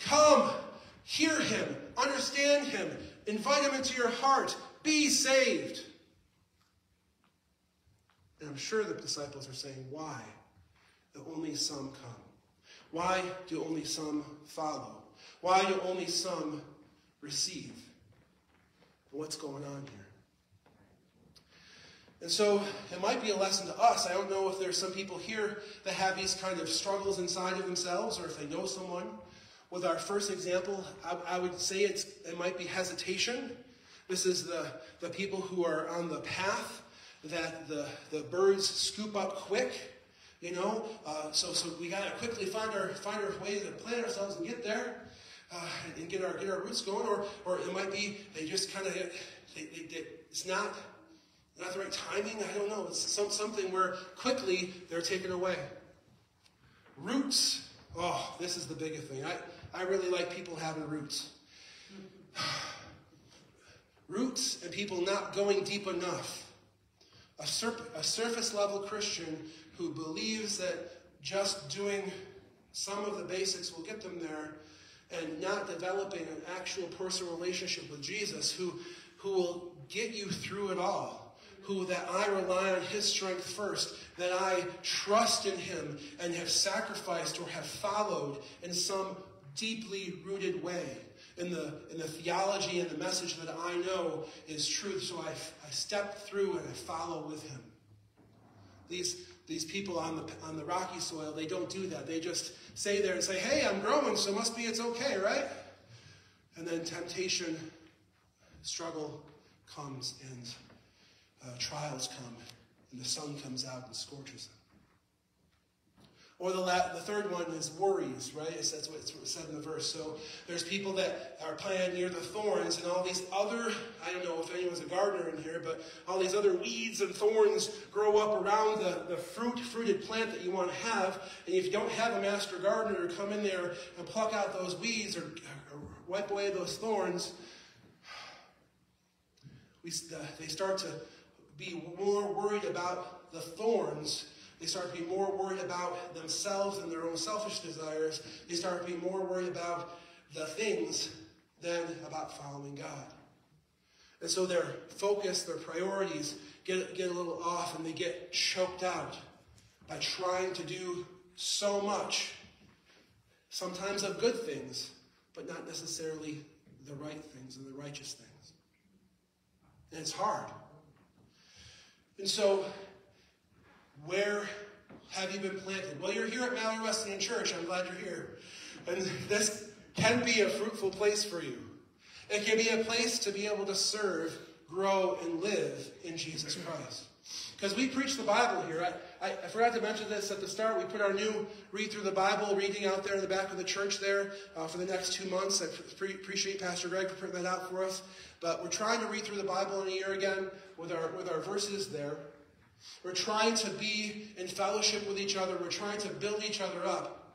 Come, hear him, understand him, invite him into your heart, be saved. And I'm sure the disciples are saying, why do only some come? Why do only some follow? Why do only some receive? What's going on here? And so it might be a lesson to us. I don't know if there's some people here that have these kind of struggles inside of themselves or if they know someone. With our first example, I, I would say it's, it might be hesitation. This is the, the people who are on the path that the, the birds scoop up quick. You know, uh, so so we gotta quickly find our find our way to plant ourselves and get there, uh, and get our get our roots going. Or or it might be they just kind of they, they, they, it's not not the right timing. I don't know. It's some, something where quickly they're taken away. Roots. Oh, this is the biggest thing. I, I really like people having roots. roots and people not going deep enough. A, a surface level Christian who believes that just doing some of the basics will get them there and not developing an actual personal relationship with Jesus who, who will get you through it all who that I rely on his strength first, that I trust in him and have sacrificed or have followed in some deeply rooted way in the, in the theology and the message that I know is truth. So I, I step through and I follow with him. These, these people on the, on the rocky soil, they don't do that. They just say there and say, hey, I'm growing, so must be it's okay, right? And then temptation, struggle comes and uh, trials come and the sun comes out and scorches them. Or the, la- the third one is worries, right? It's, that's what it's said in the verse. So there's people that are planted near the thorns and all these other, I don't know if anyone's a gardener in here, but all these other weeds and thorns grow up around the, the fruit, fruited plant that you want to have. And if you don't have a master gardener to come in there and pluck out those weeds or, or wipe away those thorns, we, uh, they start to be more worried about the thorns. They start to be more worried about themselves and their own selfish desires. They start to be more worried about the things than about following God. And so their focus, their priorities get, get a little off and they get choked out by trying to do so much, sometimes of good things, but not necessarily the right things and the righteous things. And it's hard. And so, where have you been planted? Well, you're here at Mallory Wesleyan Church. I'm glad you're here. And this can be a fruitful place for you. It can be a place to be able to serve, grow, and live in Jesus Christ. Because we preach the Bible here. I, I, I, forgot to mention this at the start. We put our new read through the Bible reading out there in the back of the church there uh, for the next two months. I pre- appreciate Pastor Greg for putting that out for us. But we're trying to read through the Bible in a year again with our, with our verses there. We're trying to be in fellowship with each other. We're trying to build each other up.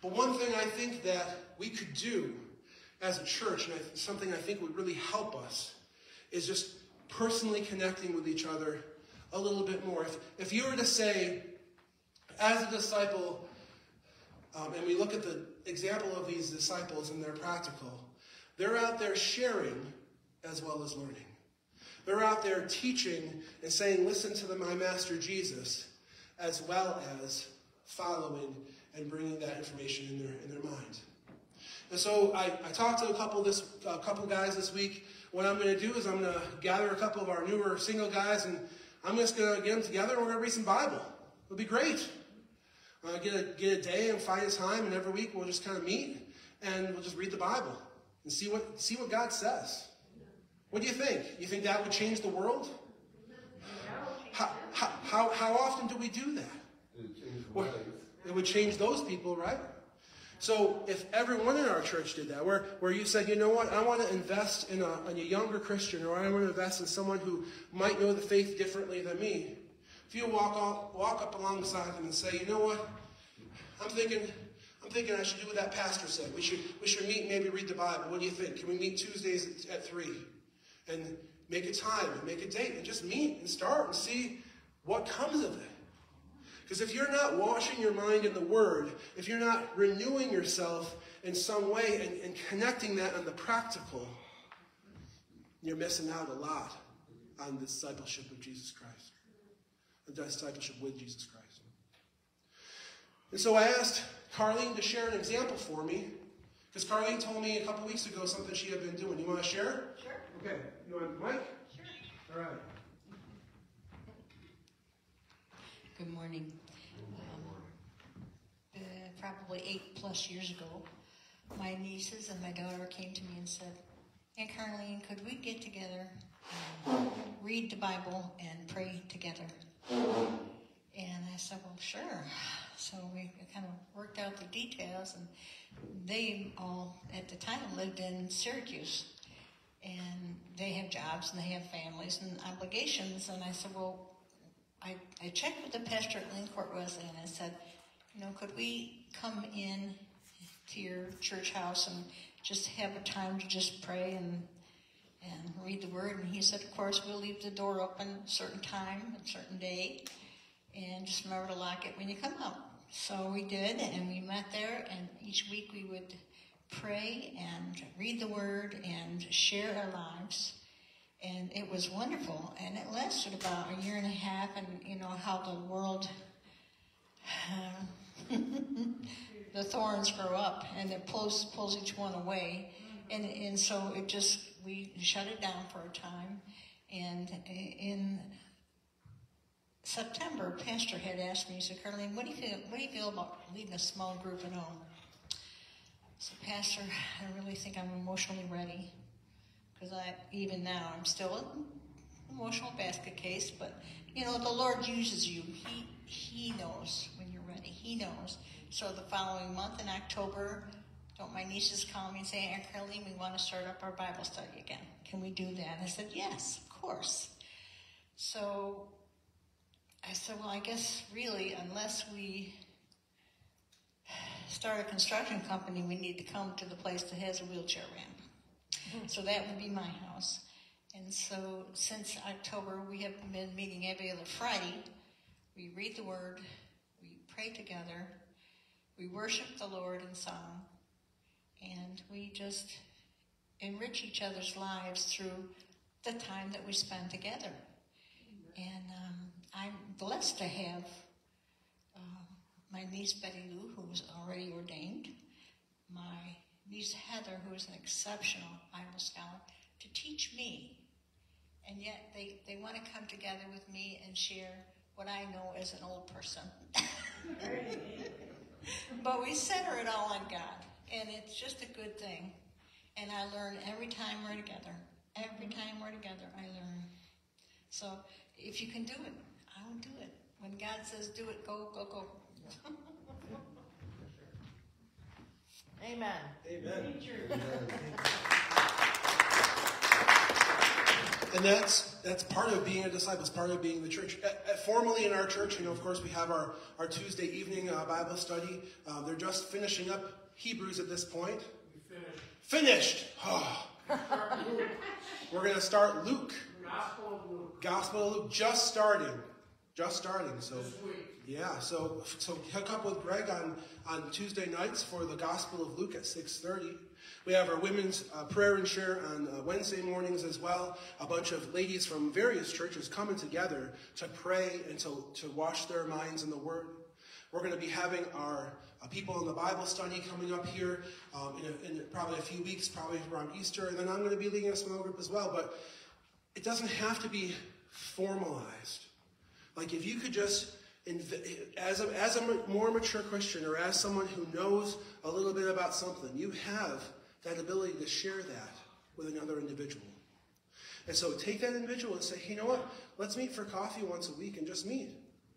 But one thing I think that we could do as a church, and something I think would really help us, is just personally connecting with each other a little bit more. If, if you were to say, as a disciple, um, and we look at the example of these disciples and they're practical, they're out there sharing as well as learning. They're out there teaching and saying, listen to the, my master Jesus, as well as following and bringing that information in their, in their mind. And so I, I talked to a couple this a couple guys this week. What I'm going to do is I'm going to gather a couple of our newer single guys, and I'm just going to get them together, and we're going to read some Bible. It'll be great. Uh, get a get a day and find a time, and every week we'll just kind of meet and we'll just read the Bible and see what see what God says. What do you think? You think that would change the world? How, how, how, often do we do that? It would change those people, right? So if everyone in our church did that, where, where you said, you know what, I want to invest in a, in a younger Christian, or I want to invest in someone who might know the faith differently than me, if you walk, off, walk up alongside them and say, you know what, I'm thinking, I'm thinking I should do what that pastor said. We should, we should meet, maybe read the Bible. What do you think? Can we meet Tuesdays at, at 3? And make a time and make a date and just meet and start and see what comes of it. Because if you're not washing your mind in the Word, if you're not renewing yourself in some way and, and connecting that on the practical, you're missing out a lot on the discipleship of Jesus Christ, the discipleship with Jesus Christ. And so I asked Carlene to share an example for me, because Carlene told me a couple weeks ago something she had been doing. You want to share? Sure. Okay. You want the mic? Sure. All right. Good morning. Probably eight plus years ago, my nieces and my daughter came to me and said, Aunt Carlene, could we get together, and read the Bible, and pray together? And I said, well, sure. So we kind of worked out the details, and they all, at the time, lived in Syracuse. And they have jobs and they have families and obligations. And I said, well, I, I checked with the pastor at Lyncourt Wesley and I said, you know, could we come in to your church house and just have a time to just pray and and read the word? And he said, of course, we'll leave the door open a certain time, a certain day, and just remember to lock it when you come out. So we did, and we met there, and each week we would pray and read the word and share our lives and it was wonderful and it lasted about a year and a half and you know how the world uh, the thorns grow up and it pulls pulls each one away. And and so it just we shut it down for a time. And in September pastor had asked me he said Carlene what do you feel what do you feel about leading a small group at home? So pastor I really think I'm emotionally ready. Because I even now I'm still an emotional basket case, but you know the Lord uses you. He He knows when you're ready. He knows. So the following month in October, don't my nieces call me and say, Aunt Carlene, we want to start up our Bible study again. Can we do that? And I said, Yes, of course. So I said, Well, I guess really, unless we start a construction company, we need to come to the place that has a wheelchair ramp. Hmm. So that would be my house. And so since October, we have been meeting every other Friday. We read the Word, pray together, we worship the Lord in song, and we just enrich each other's lives through the time that we spend together. And um, I'm blessed to have uh, my niece Betty Lou, who's already ordained, my niece Heather, who is an exceptional Bible scholar, to teach me. And yet they, they want to come together with me and share what I know as an old person. but we center it all on God, and it's just a good thing. And I learn every time we're together. Every mm-hmm. time we're together, I learn. So if you can do it, I will do it. When God says do it, go, go, go. Amen. Amen. Amen. And that's that's part of being a disciple. It's part of being the church. At, at, formally in our church, you know, of course, we have our, our Tuesday evening uh, Bible study. Um, they're just finishing up Hebrews at this point. We finished. Finished. Oh. We're going to start Luke. Gospel of Luke Gospel of Luke just starting. Just starting. So this week. yeah, so so hook up with Greg on, on Tuesday nights for the Gospel of Luke at 6:30. We have our women's uh, prayer and share on uh, Wednesday mornings as well. A bunch of ladies from various churches coming together to pray and to, to wash their minds in the Word. We're going to be having our uh, people in the Bible study coming up here um, in, a, in probably a few weeks, probably around Easter, and then I'm going to be leading a small group as well. But it doesn't have to be formalized. Like if you could just, as a, as a more mature Christian or as someone who knows a little bit about something, you have that ability to share that with another individual. And so take that individual and say, hey, you know what? Let's meet for coffee once a week and just meet.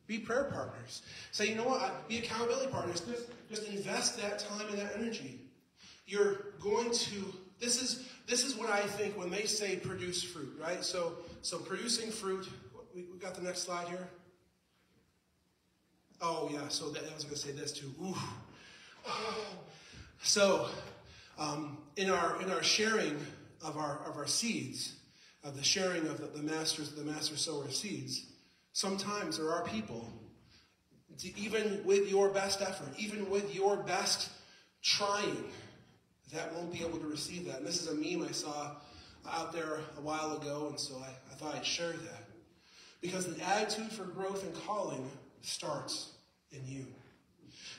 Be prayer partners. Say, you know what? Be accountability partners. Just, just invest that time and that energy. You're going to. This is this is what I think when they say produce fruit, right? So so producing fruit. We, we got the next slide here. Oh yeah. So that, I was going to say this too. Ooh. So um, in our in our sharing of our of our seeds, of the sharing of the, the masters the master sower seeds, sometimes there are people, even with your best effort, even with your best trying, that won't be able to receive that. And this is a meme I saw out there a while ago, and so I, I thought I'd share that. Because the attitude for growth and calling starts in you.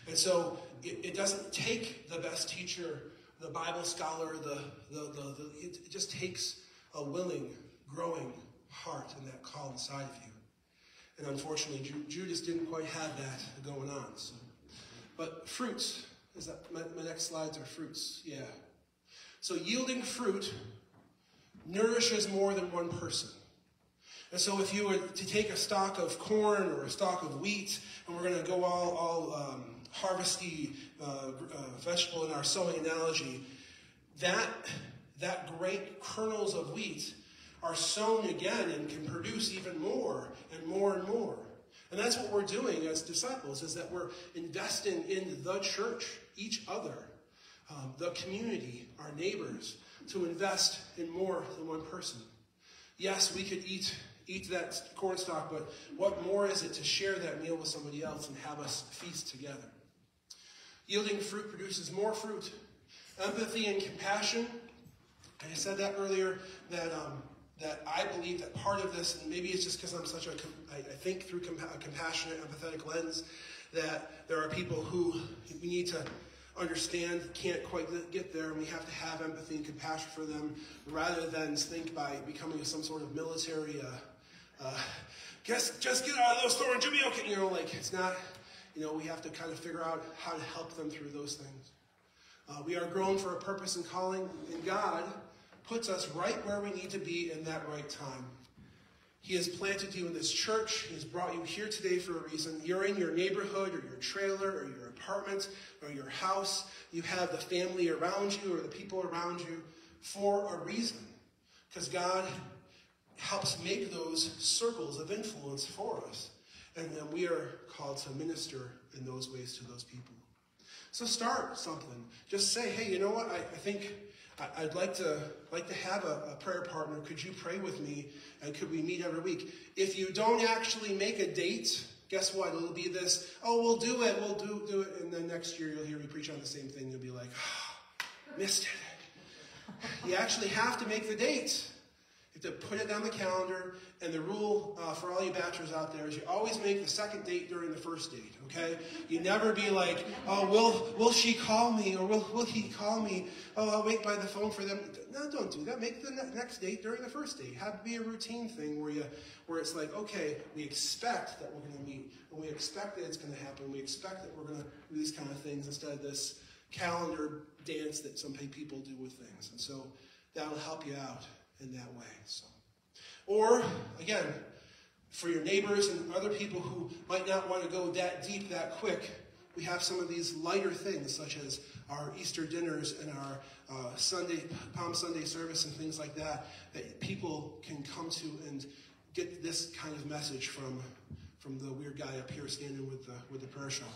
And so it, it doesn't take the best teacher the Bible scholar, the, the, the, the it, just takes a willing, growing heart and that call inside of you. And unfortunately, Ju- Judas didn't quite have that going on. So. But fruits, is that my, my next slides are fruits? Yeah. So yielding fruit nourishes more than one person. And so if you were to take a stalk of corn or a stalk of wheat, and we're going to go all, all um, harvesty uh, uh, vegetable in our sowing analogy, that, that great kernels of wheat are sown again and can produce even more and more and more. And that's what we're doing as disciples, is that we're investing in the church, each other, um, the community, our neighbors, to invest in more than one person. Yes, we could eat eat that cornstalk, but what more is it to share that meal with somebody else and have us feast together? Yielding fruit produces more fruit. Empathy and compassion. I said that earlier that um, that I believe that part of this, and maybe it's just because I'm such a, I, think through a compassionate, empathetic lens, that there are people who we need to understand can't quite get there, and we have to have empathy and compassion for them, rather than think by becoming some sort of military. Uh, uh, guess just get out of those thorns, you'll be okay. You know, like it's not you know, we have to kind of figure out how to help them through those things. Uh, we are grown for a purpose and calling, and God puts us right where we need to be in that right time. He has planted you in this church. He has brought you here today for a reason. You're in your neighborhood or your trailer or your apartment or your house. You have the family around you or the people around you for a reason. Because God helps make those circles of influence for us. And then we are called to minister in those ways to those people. So start something. Just say, hey, you know what? I, I think I, would like to like to have a, a, prayer partner. Could you pray with me? And could we meet every week? If you don't actually make a date, guess what? It'll be this, oh, we'll do it, we'll do, do it. And then next year you'll hear me preach on the same thing. You'll be like, oh, missed it. You actually have to make the date. You have to put it on the calendar, and the rule uh, for all you bachelors out there is you always make the second date during the first date. Okay? You never be like, oh, will will she call me or will will he call me? Oh, I'll wait by the phone for them. No, don't do that. Make the ne- next date during the first date. Have it be a routine thing where you where it's like, okay, we expect that we're going to meet, and we expect that it's going to happen. We expect that we're going to do these kind of things instead of this calendar dance that some people do with things. And so that'll help you out in that way. So, or again, for your neighbors and other people who might not want to go that deep that quick, we have some of these lighter things such as our Easter dinners and our uh, Sunday Palm Sunday service and things like that that people can come to and get this kind of message from from the weird guy up here standing with the with the prayer shawl.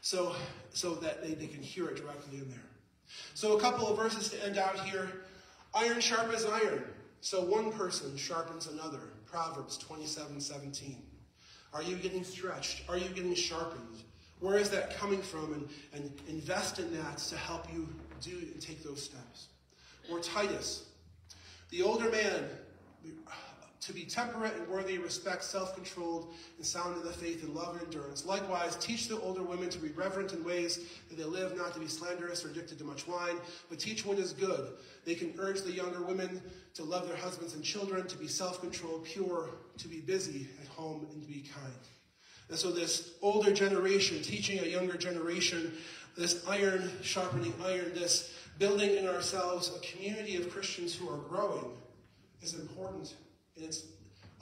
So so that they, they can hear it directly in there. So a couple of verses to end out here. Iron sharp as iron. So one person sharpens another. Proverbs 27, 17. Are you getting stretched? Are you getting sharpened? Where is that coming from? And, and invest in that to help you do and take those steps. Or Titus. The older man to be temperate and worthy of respect, self controlled, and sound in the faith and love and endurance. Likewise, teach the older women to be reverent in ways that they live, not to be slanderous or addicted to much wine, but teach what is good. They can urge the younger women to love their husbands and children, to be self controlled, pure, to be busy at home, and to be kind. And so, this older generation teaching a younger generation, this iron sharpening iron, this building in ourselves a community of Christians who are growing is important and it's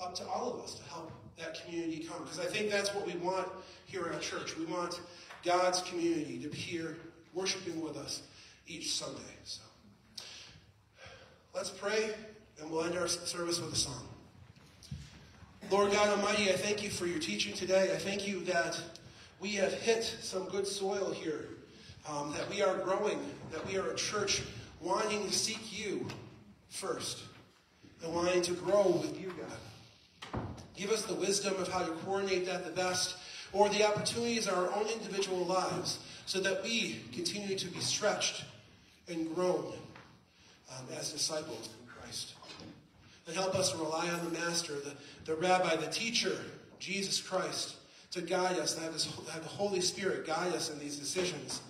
up to all of us to help that community come. Because I think that's what we want here at our church. We want God's community to be here worshiping with us each Sunday. So let's pray, and we'll end our service with a song. Lord God Almighty, I thank you for your teaching today. I thank you that we have hit some good soil here, um, that we are growing, that we are a church wanting to seek you first and wanting to grow with you, God. Give us the wisdom of how to coordinate that the best, or the opportunities in our own individual lives, so that we continue to be stretched and grown um, as disciples in Christ. And help us rely on the Master, the, the Rabbi, the teacher, Jesus Christ, to guide us, to have, this, have the Holy Spirit guide us in these decisions.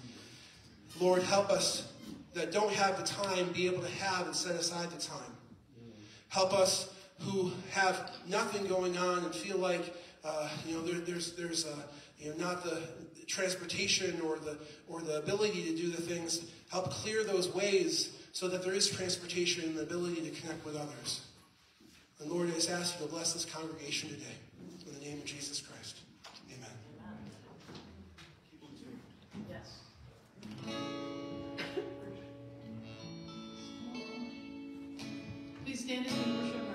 Lord, help us that don't have the time be able to have and set aside the time Help us who have nothing going on and feel like uh, you know there, there's there's uh, you know not the transportation or the or the ability to do the things. Help clear those ways so that there is transportation and the ability to connect with others. And Lord, I just ask you to bless this congregation today. In the name of Jesus Christ. Stand as we worship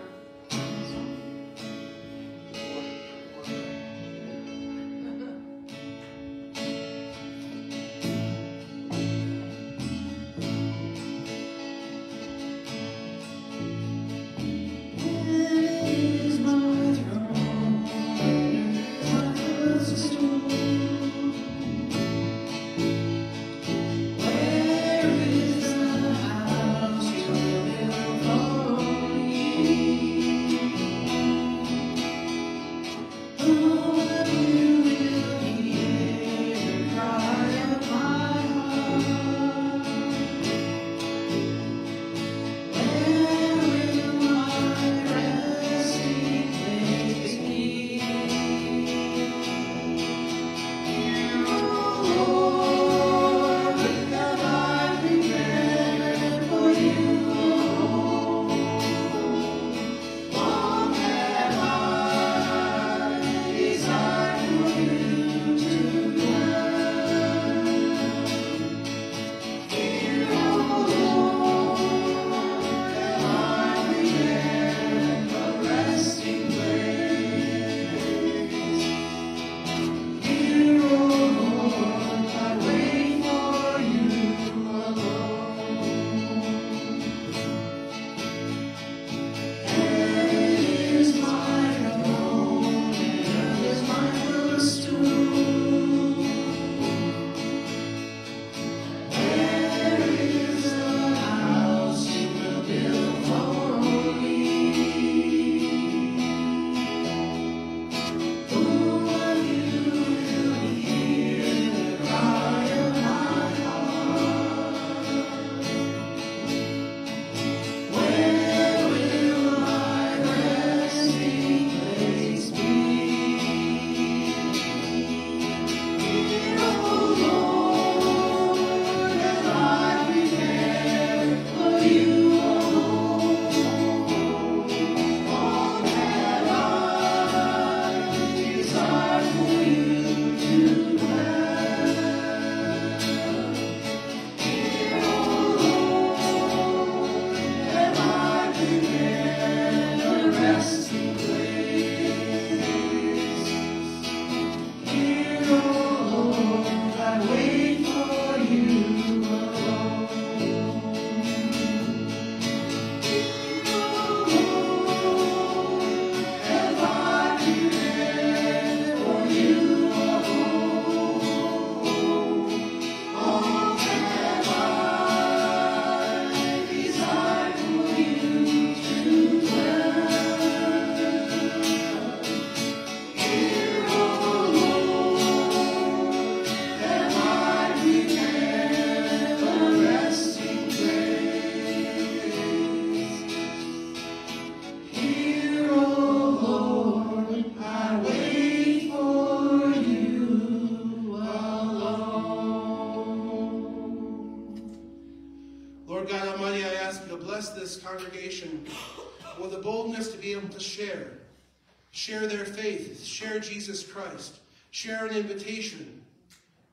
share Jesus Christ, share an invitation,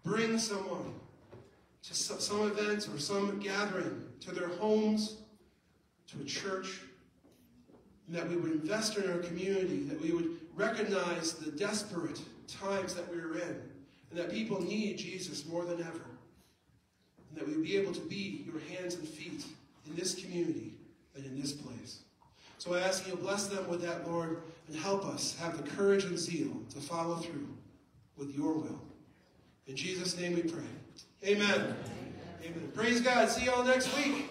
bring someone to some event or some gathering, to their homes, to a church, and that we would invest in our community, that we would recognize the desperate times that we are in, and that people need Jesus more than ever, and that we be able to be your hands and feet in this community and in this place. So I ask you bless them with that, Lord, and help us have the courage and zeal to follow through with your will. In Jesus' name we pray. Amen. Amen. Praise God. See you all next week.